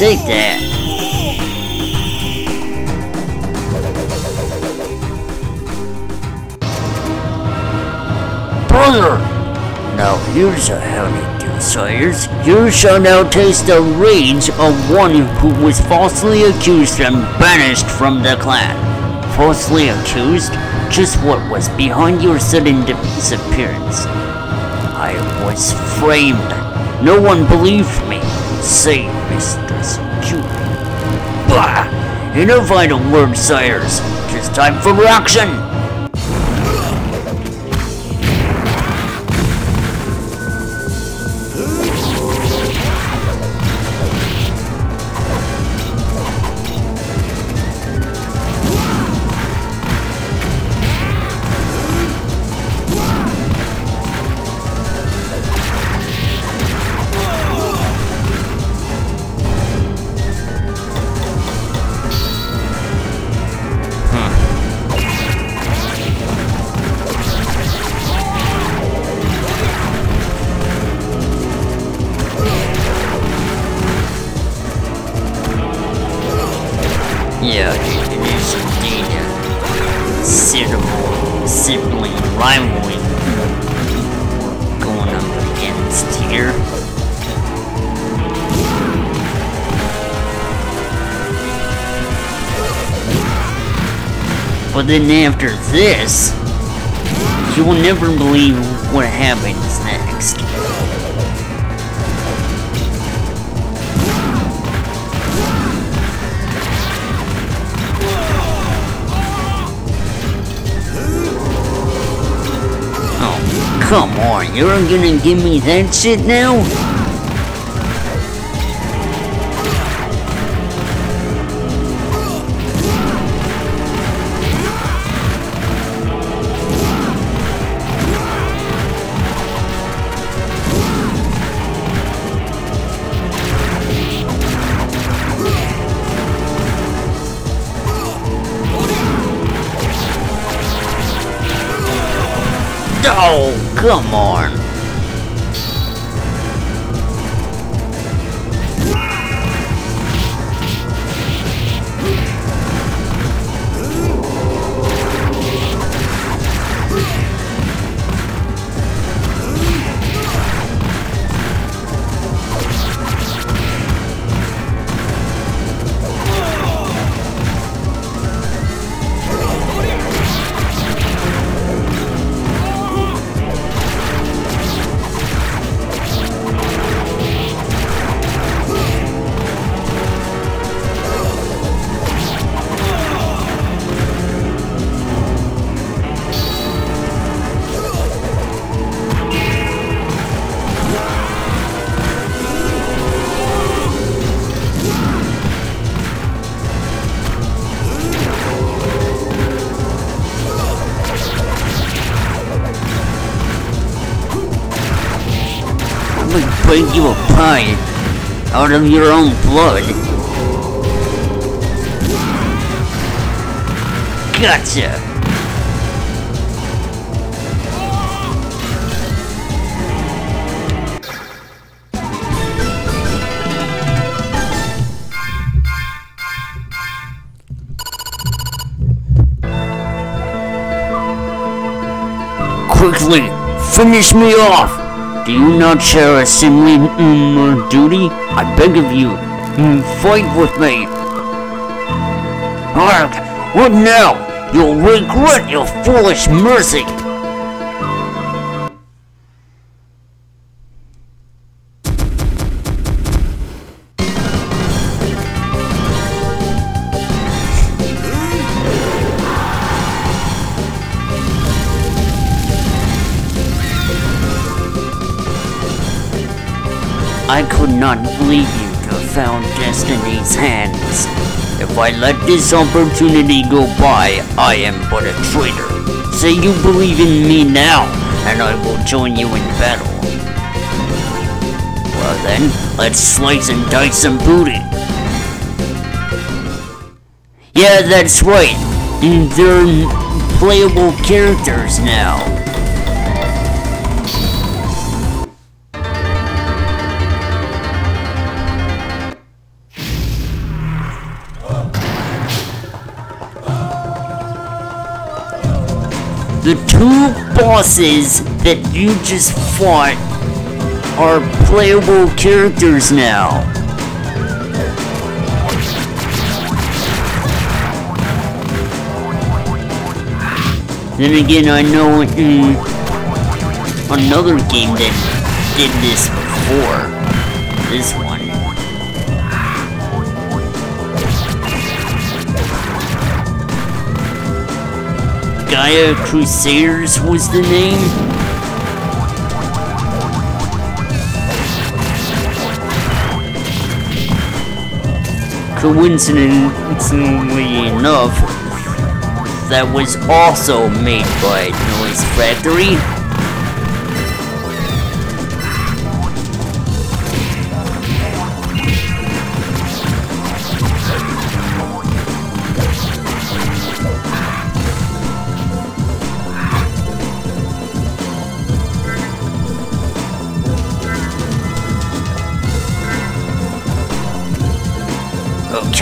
Take that. Brother! Now here's a honeydew, sires. You shall now taste the rage of one who was falsely accused and banished from the clan. Falsely accused? Just what was behind your sudden disappearance? I was framed. No one believed me. Say, Enough idle words, sires. Tis time for action! This, you will never believe what happens next. Oh, come on, you're gonna give me that shit now? Oh, come out of your own blood. Gotcha! Quickly, finish me off! Do you not share a similar mm, duty? I beg of you, mm, fight with me. Arg, what now? You'll regret your foolish mercy. Found destiny's hands. If I let this opportunity go by, I am but a traitor. Say you believe in me now, and I will join you in battle. Well then, let's slice and dice some booty. Yeah, that's right. They're playable characters now. Bosses that you just fought are playable characters now. Then again, I know in another game that did this before. This one. Gaia Crusaders was the name? Coincidentally enough, that was also made by Noise Factory.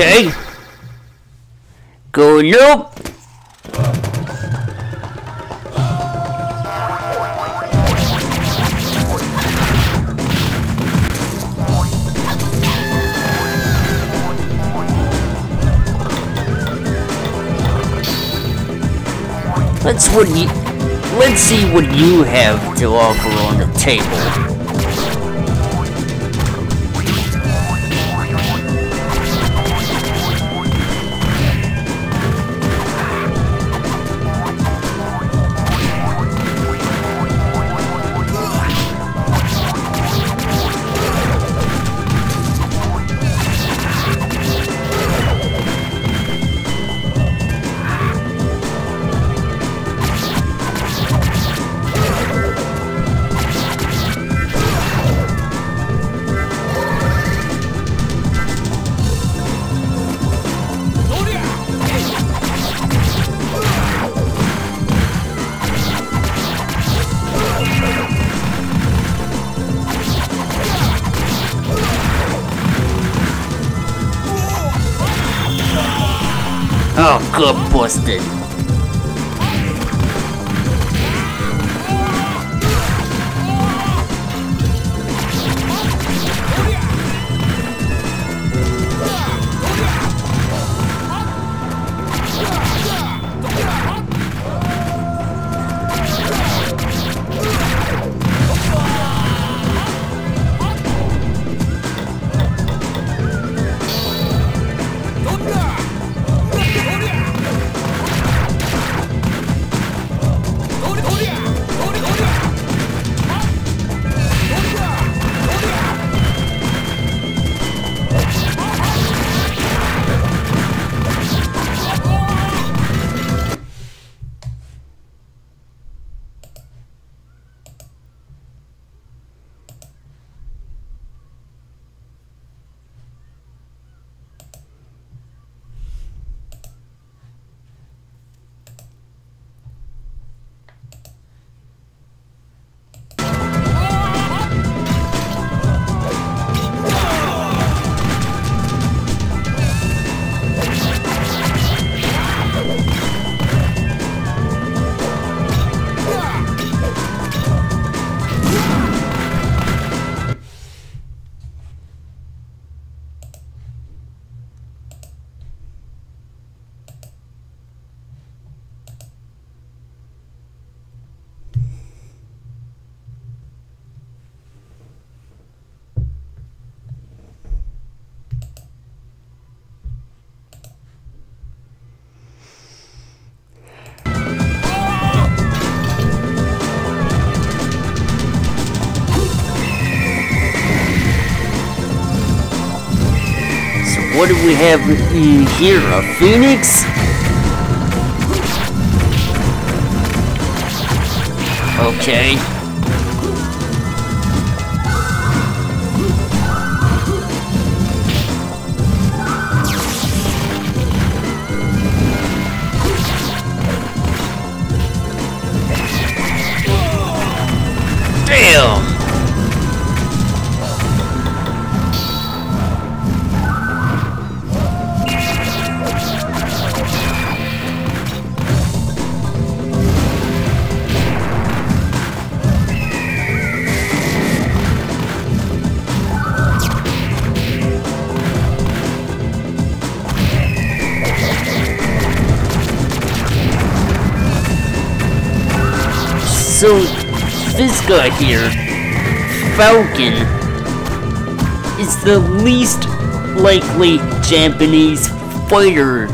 Okay. Go nope. Let's what you let's see what you have to offer on the table. Got have here? A phoenix? Okay. Here, Falcon, is the least likely Japanese fighter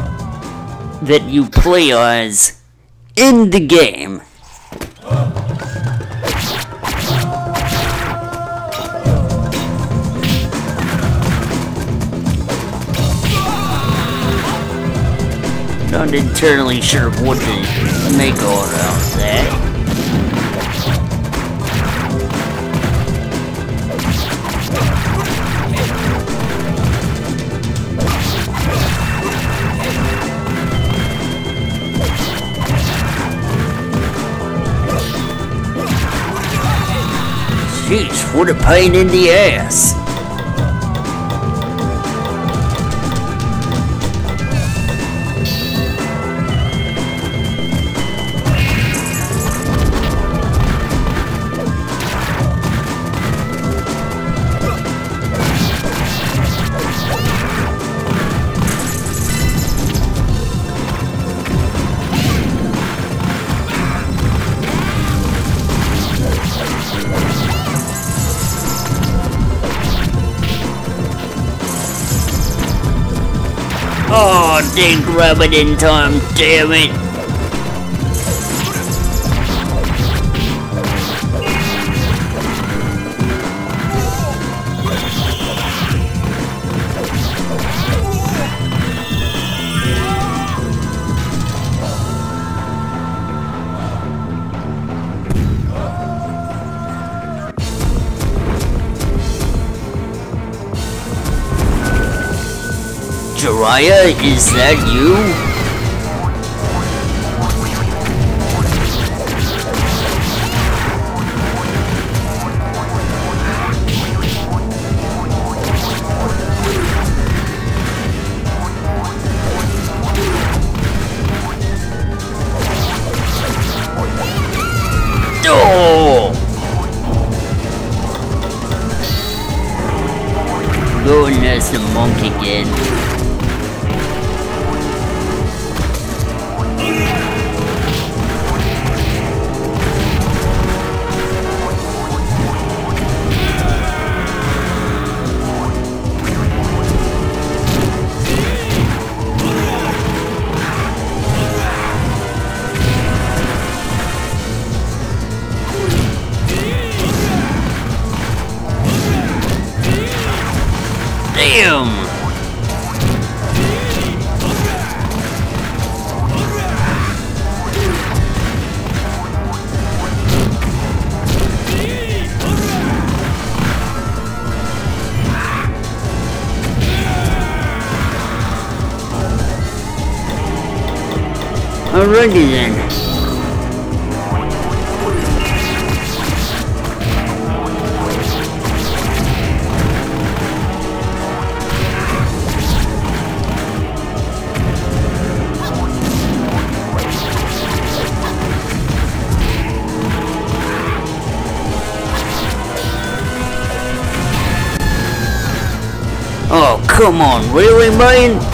that you play as in the game. Not entirely sure what to make all out What a pain in the ass. Grab it in time, damn it. Jiraiya, is that you? Oh, come on,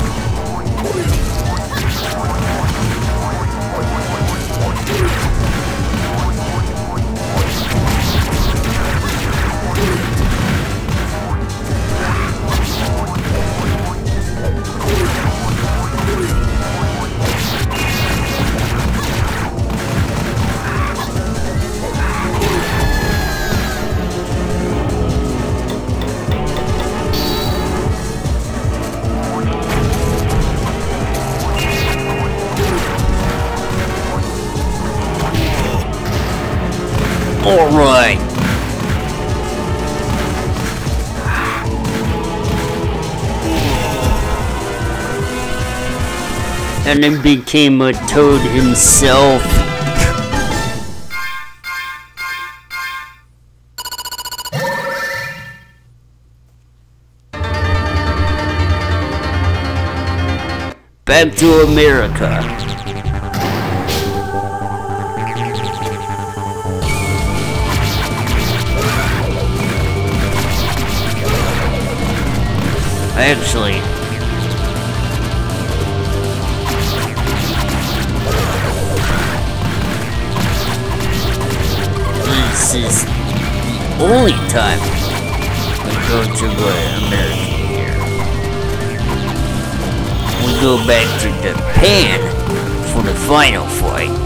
And then became a toad himself. Back to America. Actually, only time we go to the American here. We go back to Japan for the final fight.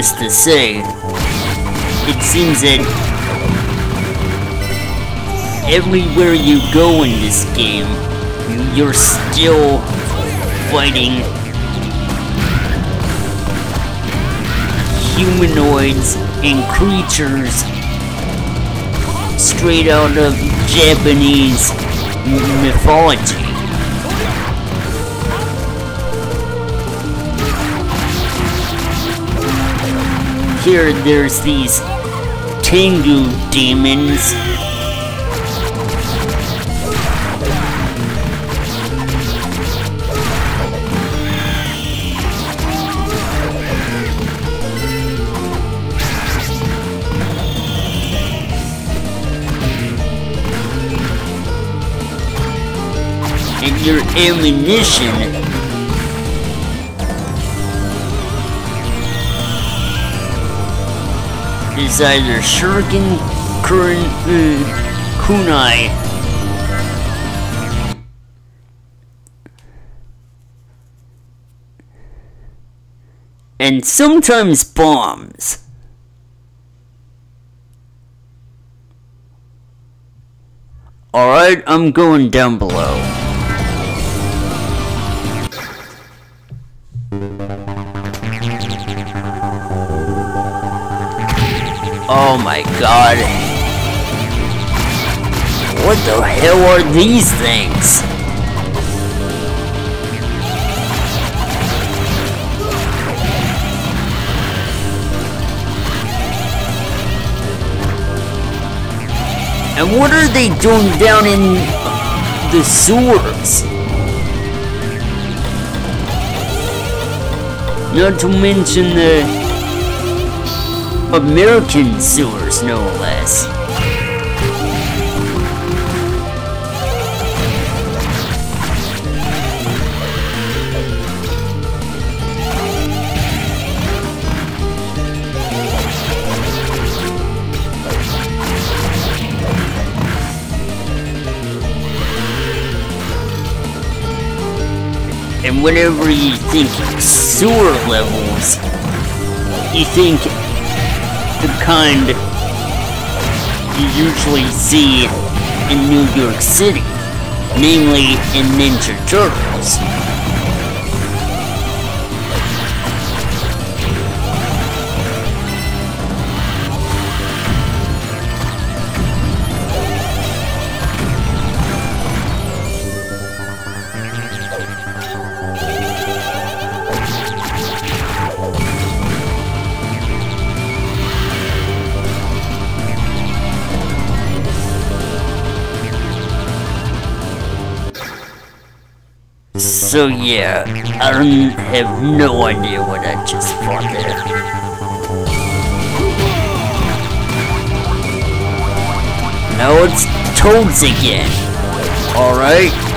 Needless to say, it seems that everywhere you go in this game, you're still fighting humanoids and creatures straight out of Japanese mythology. Here, there's these Tengu demons. And your ammunition is either Shuriken, uh, Kunai, and sometimes bombs. Alright, I'm going down below. Oh my god. What the hell are these things? And what are they doing down in the sewers? Not to mention the American sewers, no less. And whenever you think sewer levels, you think the kind you usually see in New York City, namely in Ninja Turtles. So yeah, I don't have no idea what I just fought there. Now it's Toads again. Alright.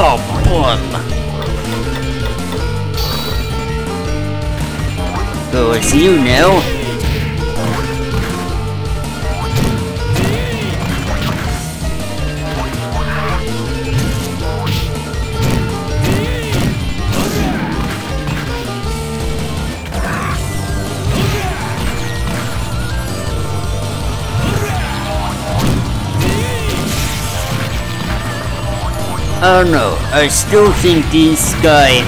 Oh, bum. Oh, it's you now. Oh, I don't know. I still think this guy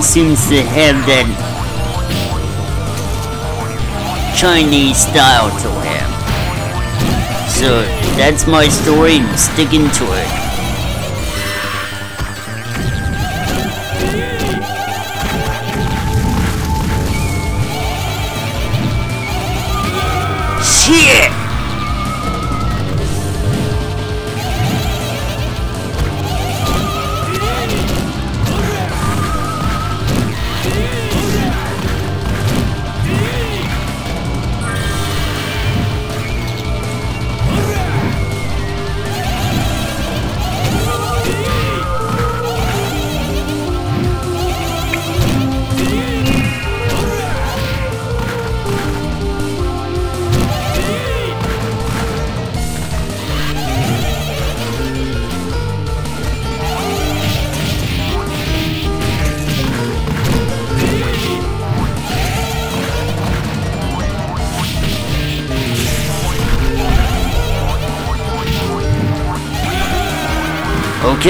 seems to have that Chinese style to him. So that's my story and sticking to it.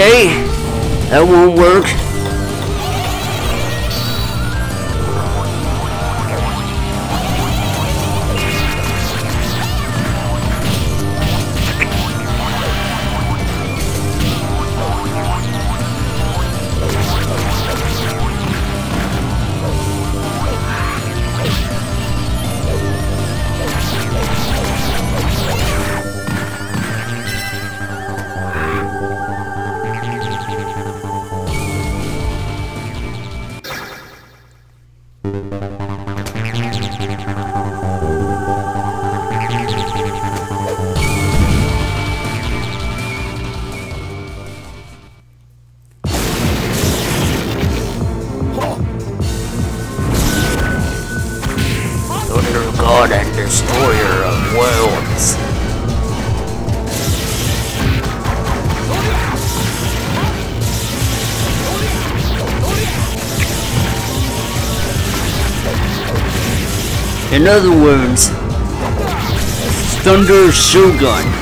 Okay, that won't work. In other words, Thunder Shogun.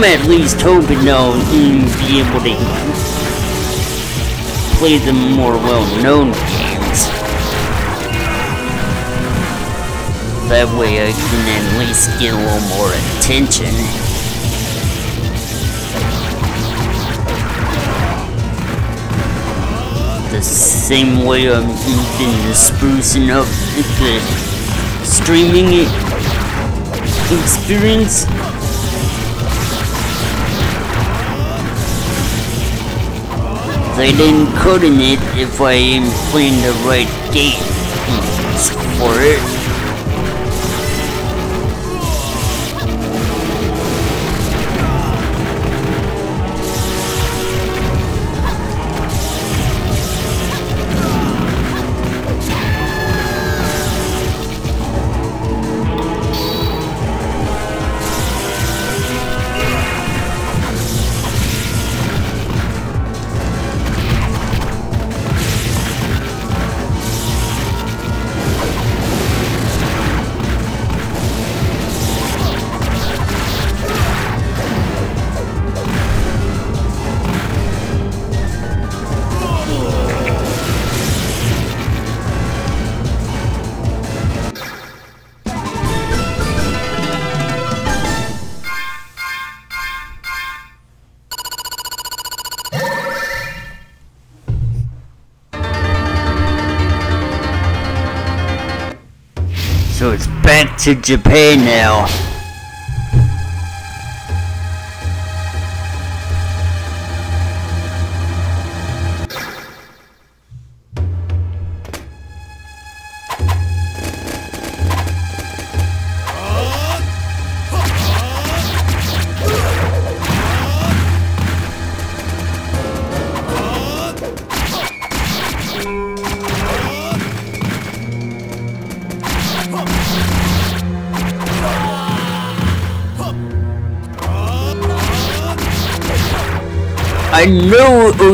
I am at least hoping I'll be able to play the more well-known games. That way I can at least get a little more attention. The same way I've been sprucing up the streaming experience. I didn't it if I am playing the right game hmm. for to Japan now.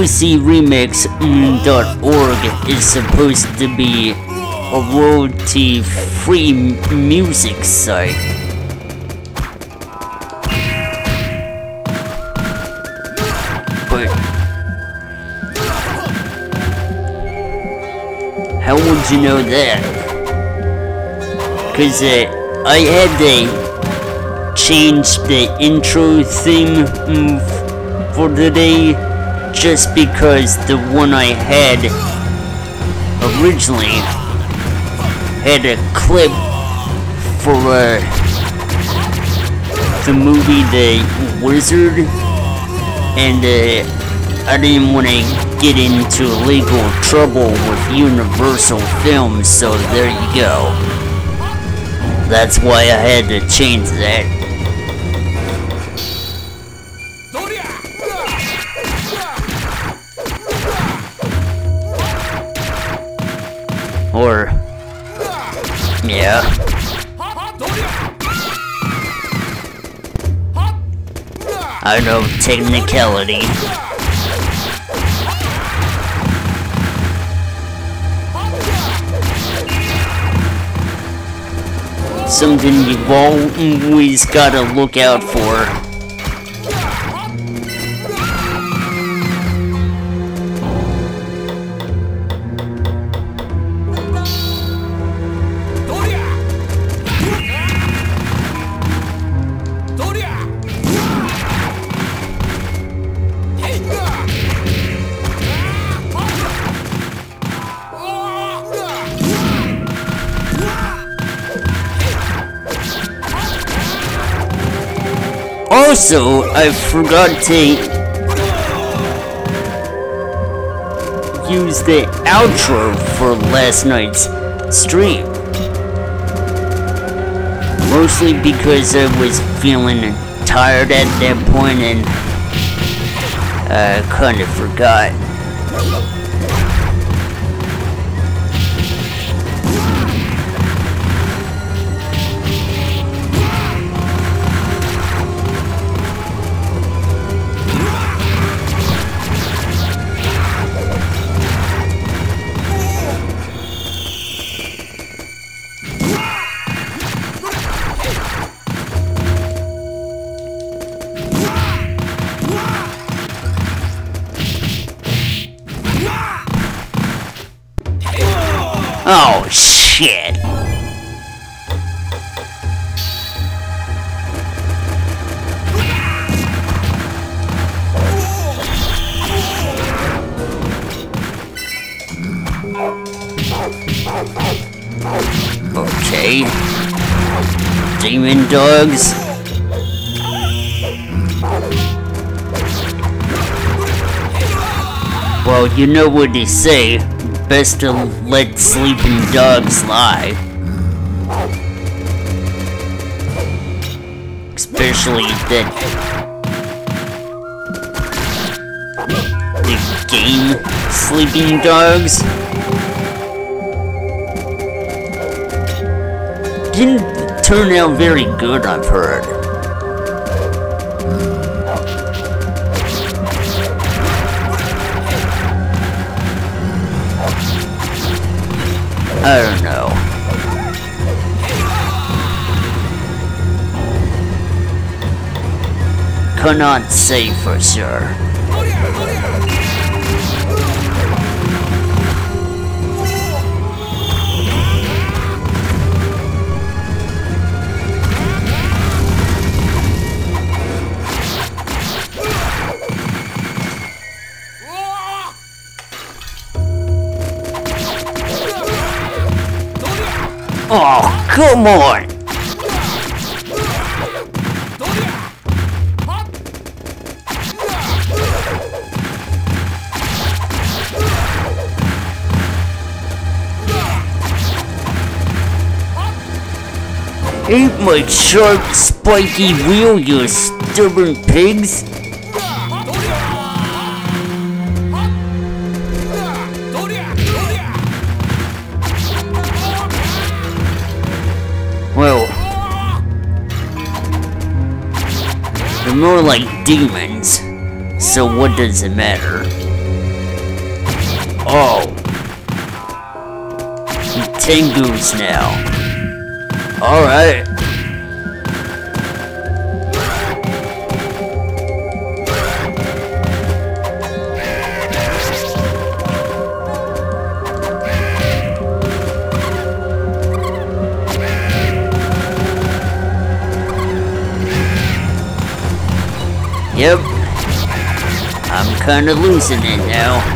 OCRemix.org is supposed to be a royalty-free music site. But how would you know that? Cause uh, I had to change the intro theme mm, for today just because the one I had originally had a clip for uh, the movie The Wizard and uh, I didn't want to get into legal trouble with Universal Films so there you go. That's why I had to change that. I know technicality. Something you've always gotta look out for. Also, I forgot to use the outro for last night's stream. Mostly because I was feeling tired at that point and uh, I kind of forgot. You know what they say. Best to let sleeping dogs lie. Especially that... The game Sleeping Dogs. Didn't turn out very good, I've heard. Cannot say for sure. Oh, come on! Ain't my sharp, spiky wheel, you stubborn pigs! Well, they're more like demons, so what does it matter? Oh, Tengu's now. Alright. Yep. I'm kinda losing it now.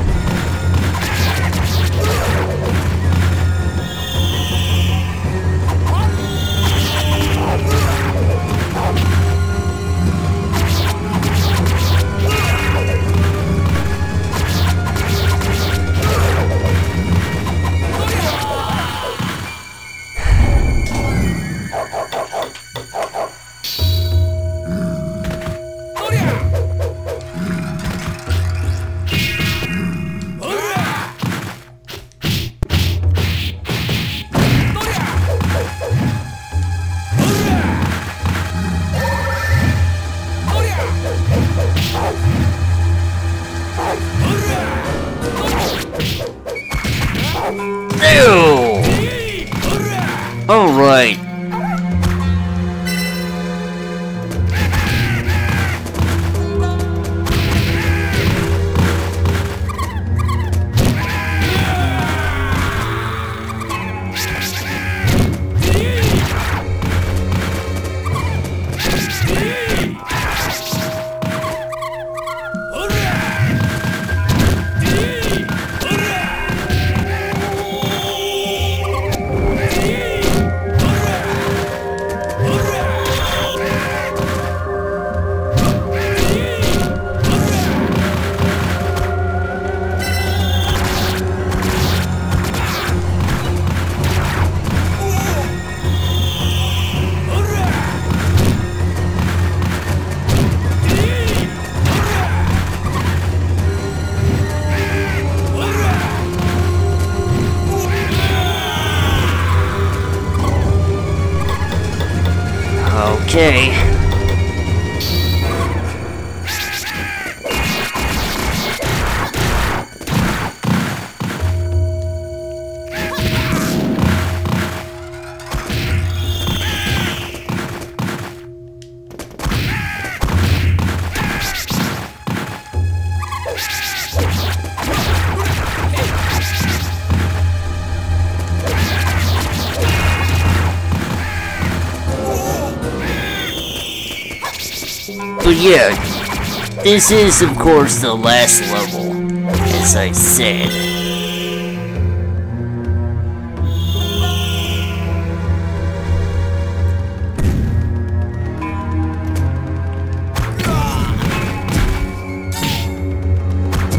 This is of course the last level, as I said.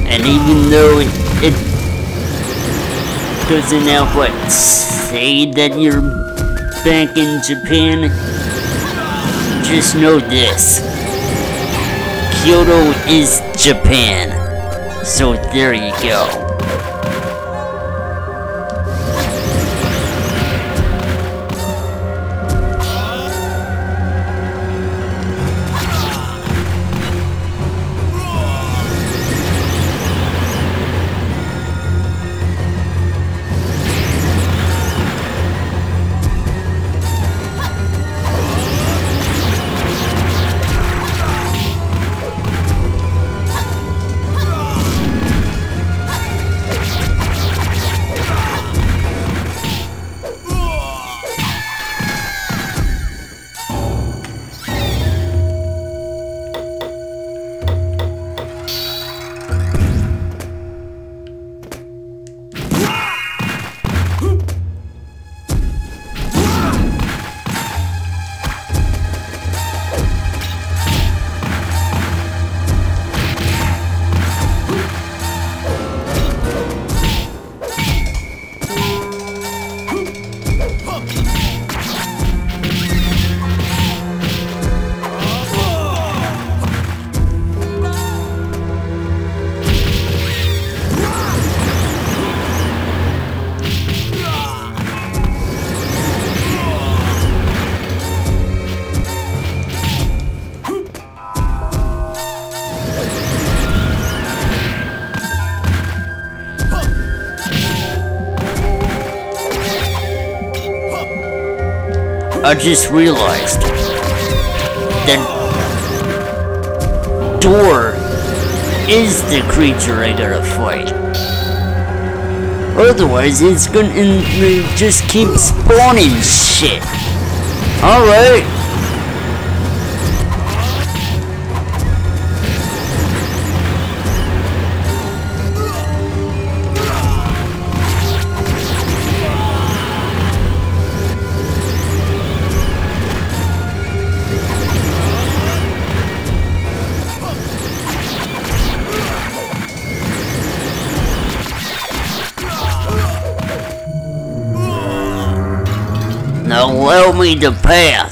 And even though it, it doesn't outright say that you're back in Japan, just know this. Kyoto is Japan. So there you go. Just realized that door is the creature I gotta fight. Otherwise, it's gonna just keep spawning shit. Alright. Me to pass.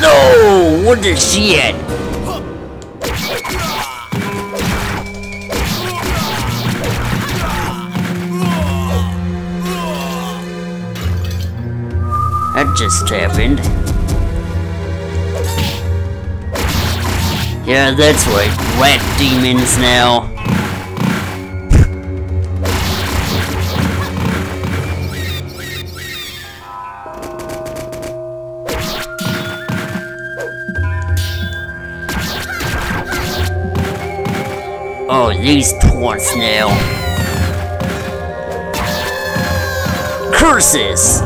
No! What shit? That just happened. Yeah, that's right. Rat demons now. Oh, these twats now. Curses!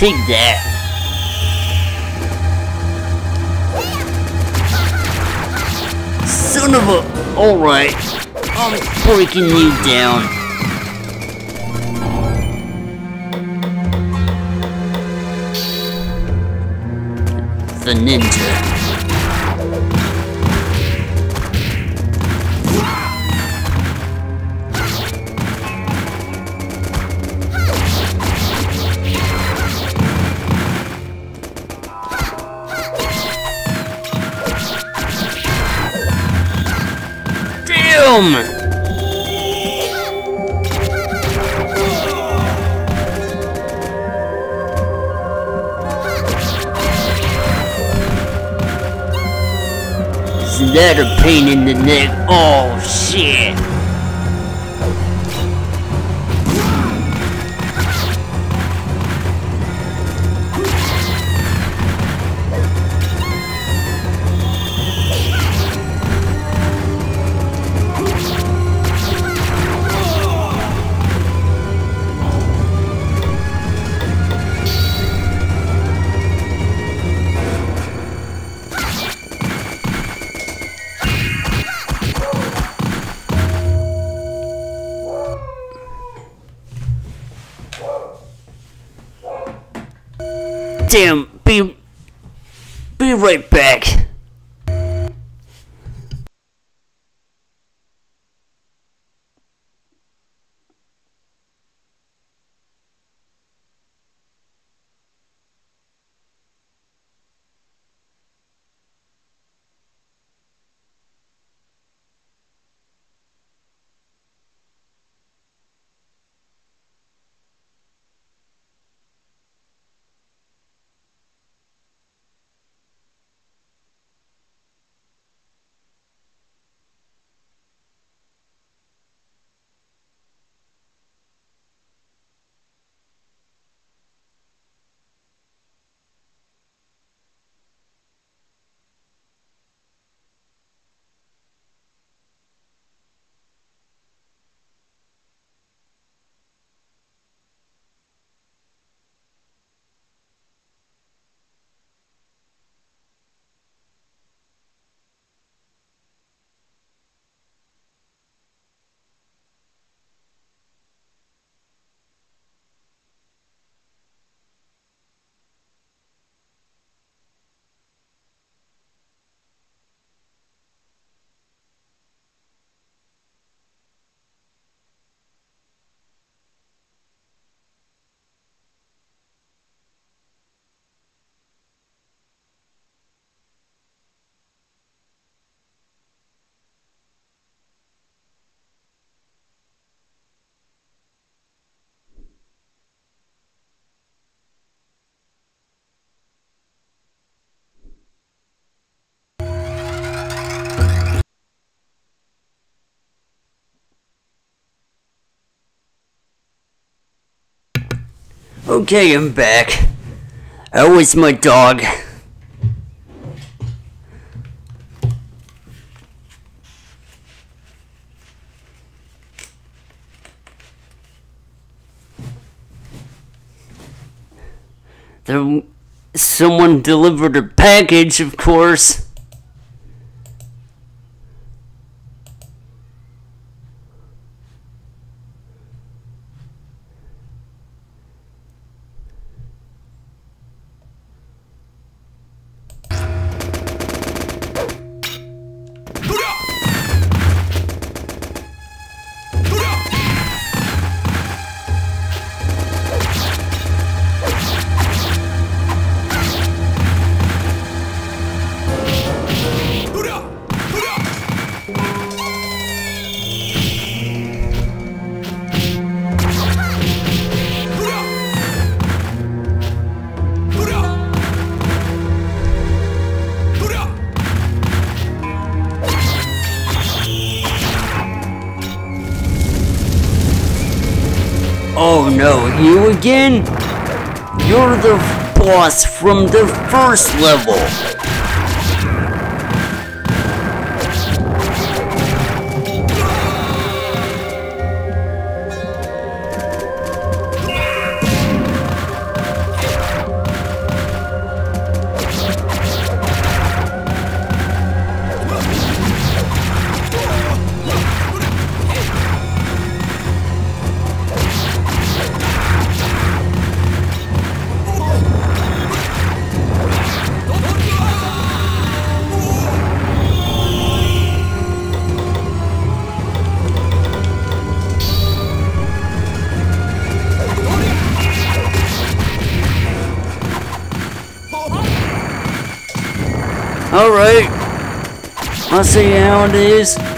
Take that. Son of a... Alright. I'm breaking you down. The ninja. Okay, I'm back. How is my dog? There, someone delivered a package, of course. Again? You're the boss from the first level. See how it is.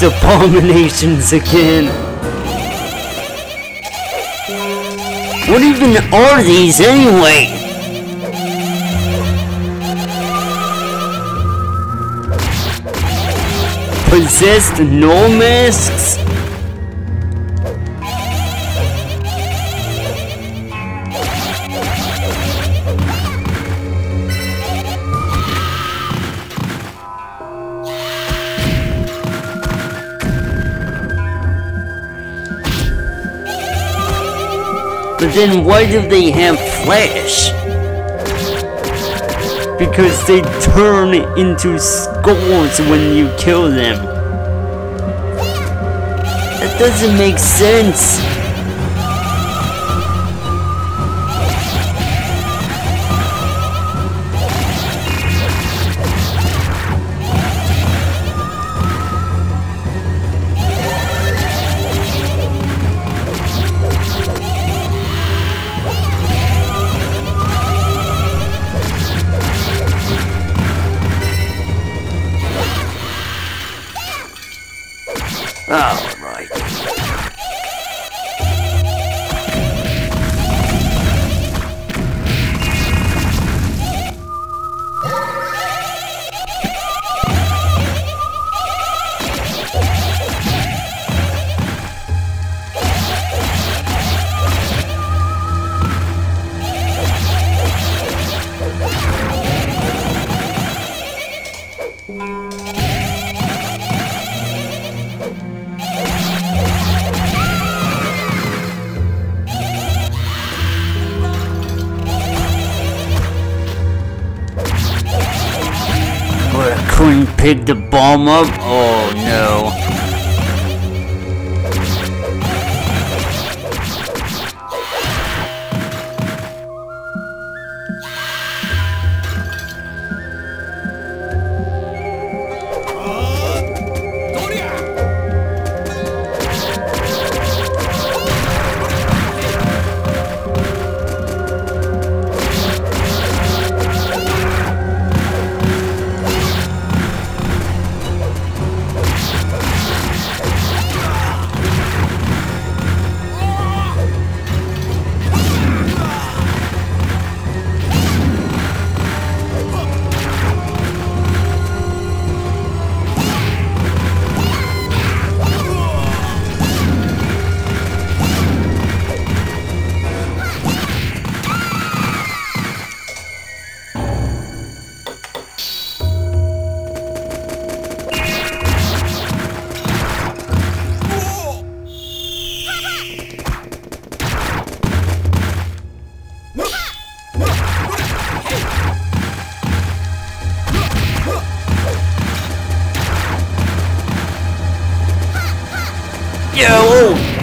These abominations again. What even are these anyway? Possessed Noh masks? Then why do they have flash? Because they turn into skulls when you kill them. That doesn't make sense.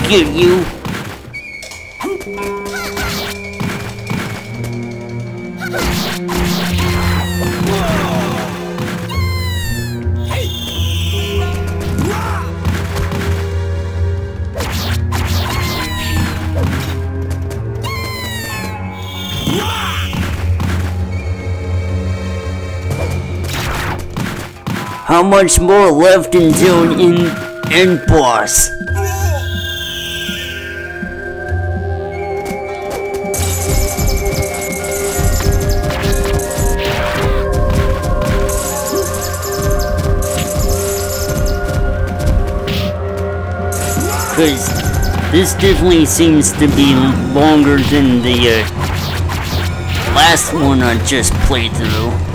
I'll you. How much more left in until in end boss? Cause this definitely seems to be longer than the uh, last one I just played through.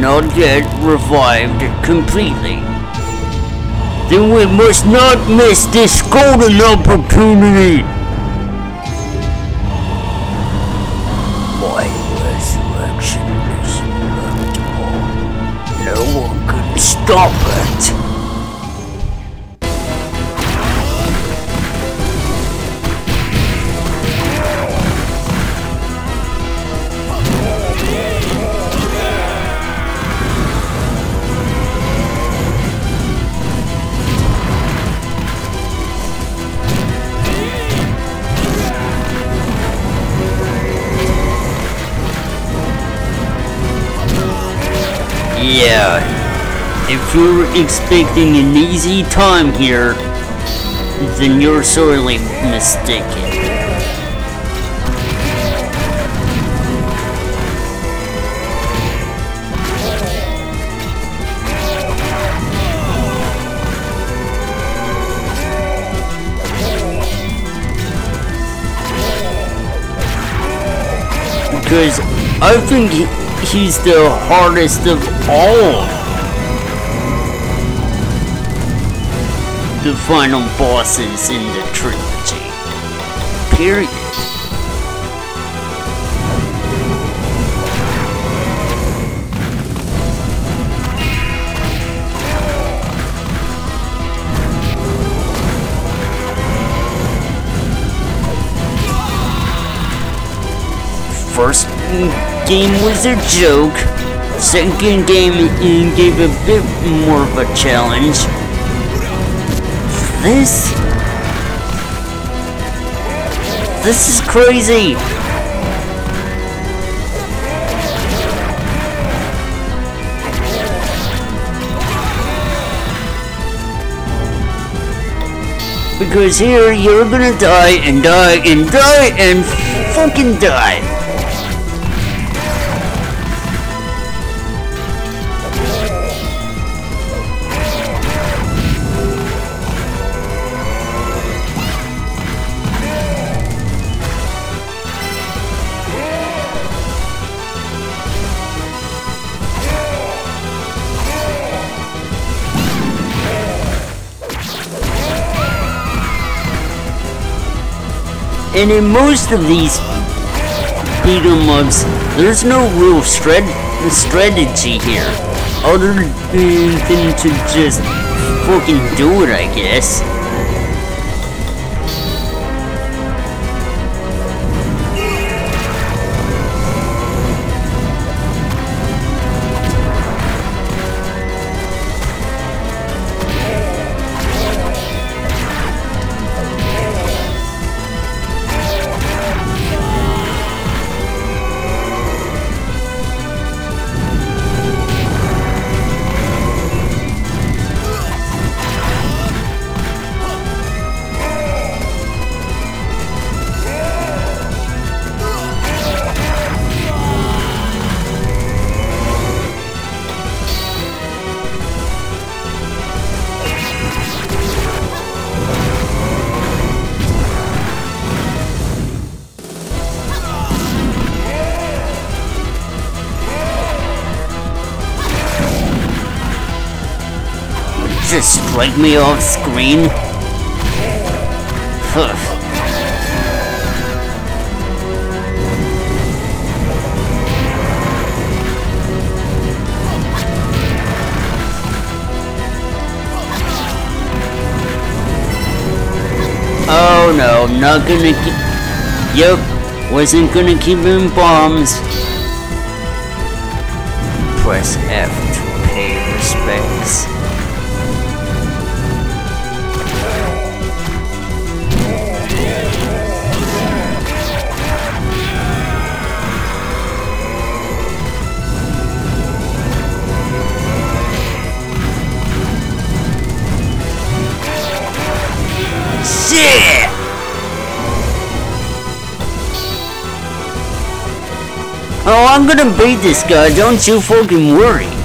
Not yet revived completely. Then we must not miss this golden opportunity. Yeah. If you're expecting an easy time here, then you're sorely mistaken. Because I think he's the hardest of Oh, The final bosses in the trilogy. Period. First mm, game was a joke. Second game gave a bit more of a challenge. This... This is crazy! Because here you're gonna die and die and die and fucking die. And in most of these beat 'em ups, there's no real strat strategy here, other than to just fucking do it, I guess. Strike me off screen? Huh. Oh no, not gonna keep... Yep, wasn't gonna keep in bombs. Press F Oh, I'm gonna beat this guy, don't you fucking worry.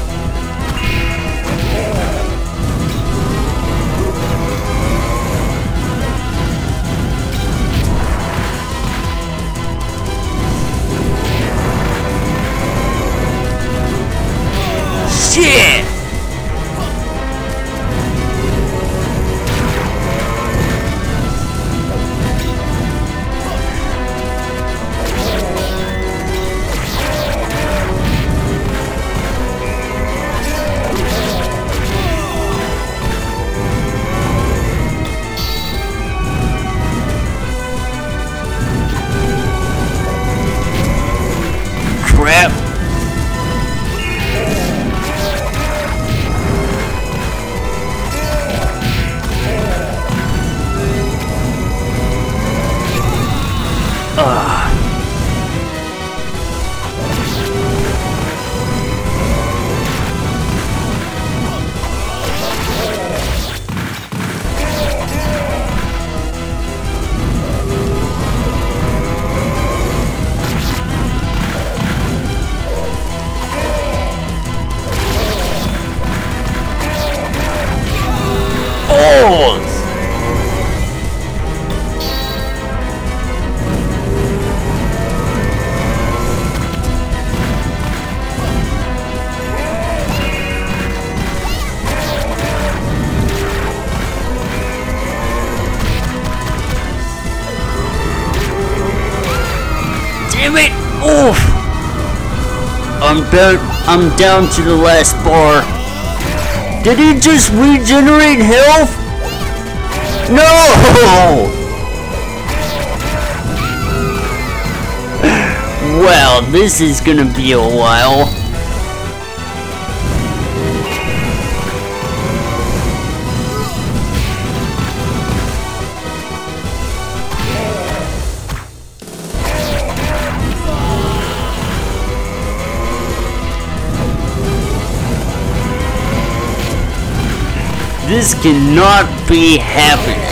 I'm down. I'm down to the last bar. Did he just regenerate health? No! Well, this is gonna be a while. This cannot be happening.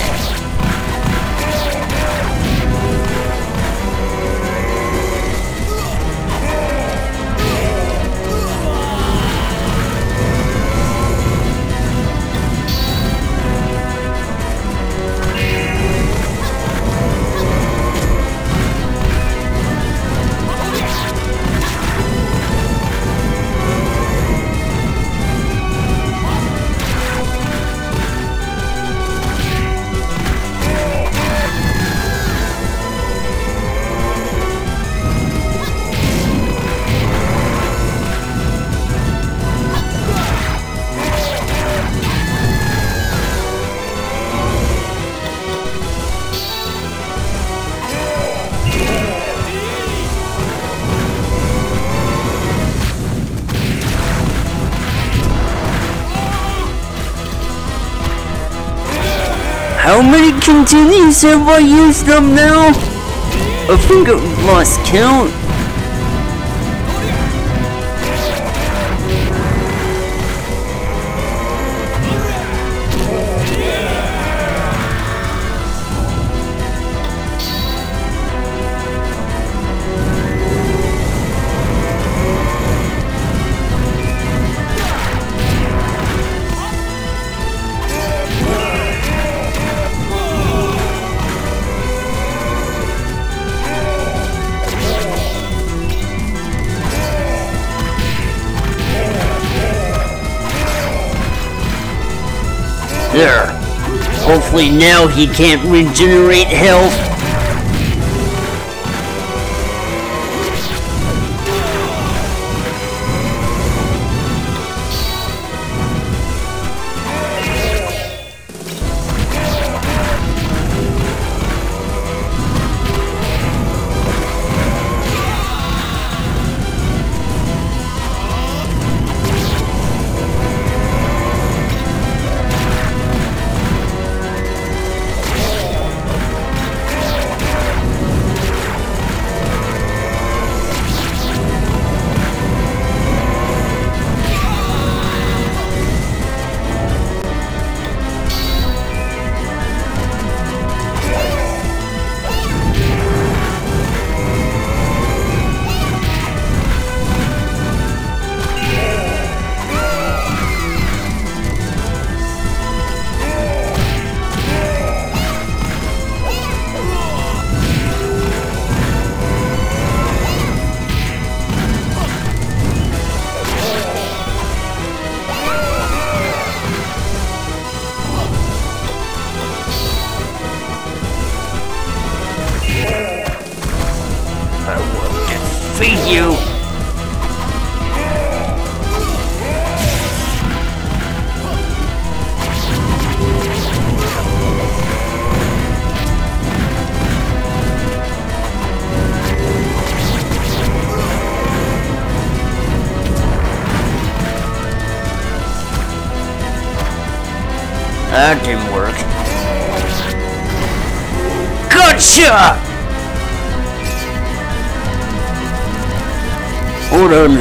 Have I used up now? I think lost count. There. Hopefully now he can't regenerate health.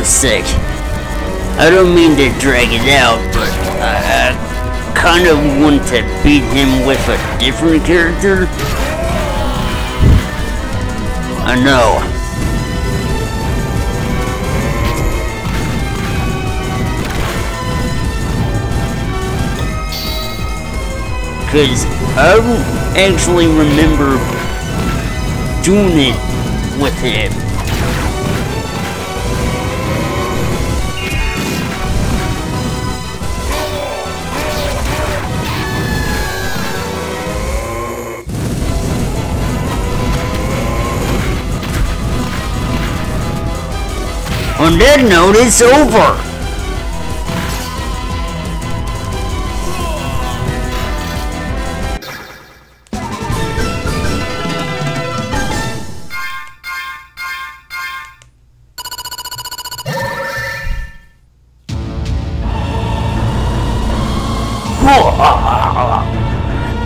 Sec. I don't mean to drag it out, but I, I kind of want to beat him with a different character. I know. Cause I don't actually remember doing it with him. On that note, it's over.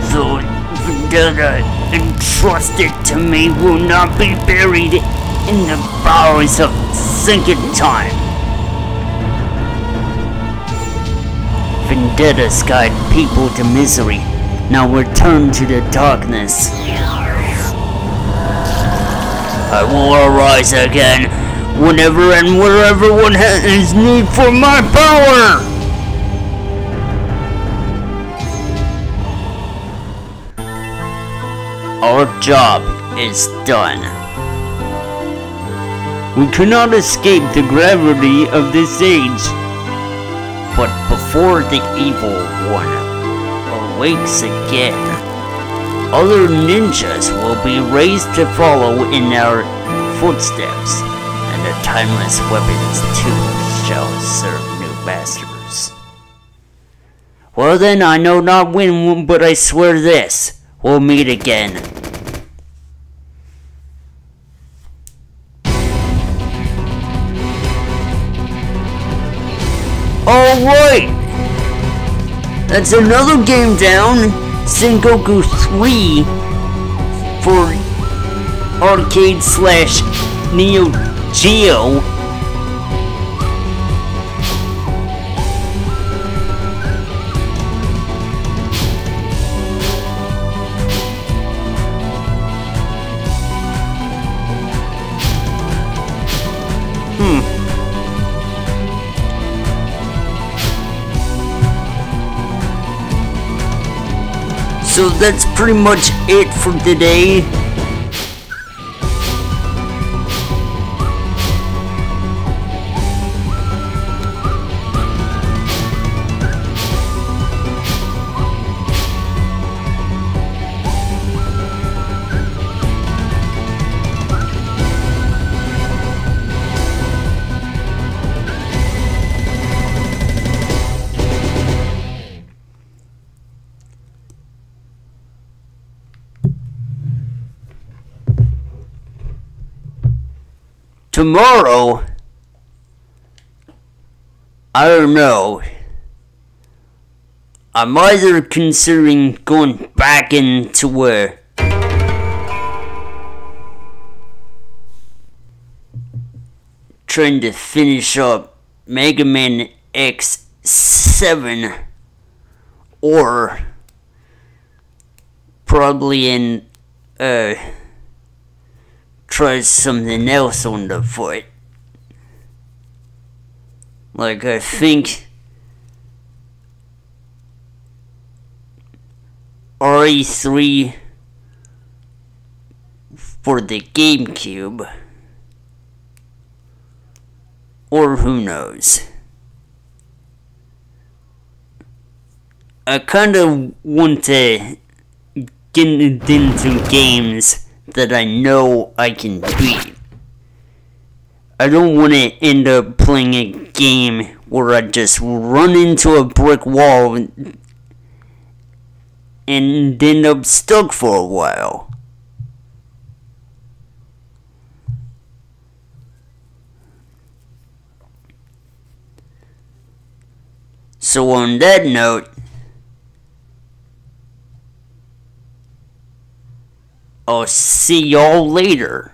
The vendetta entrusted to me will not be buried in the bowels of sinking time. Vendettas guide people to misery. Now return to the darkness. I will arise again whenever and wherever one has need for my power. Our job is done. We cannot escape the gravity of this age. But before the evil one awakes again, other ninjas will be raised to follow in our footsteps, and the timeless weapons too shall serve new masters. Well then, I know not when, but I swear this. We'll meet again. That's another game down. Sengoku 3 for arcade slash Neo Geo. That's pretty much it for today. Tomorrow, I don't know. I'm either considering going back into where trying to finish up Mega Man X7 or probably in uh try something else on the foot. Like I think RE3 for the GameCube. Or who knows. I kind of want to get into games that I know I can beat. I don't want to end up playing a game where I just run into a brick wall and end up stuck for a while. So on that note, I'll see y'all later.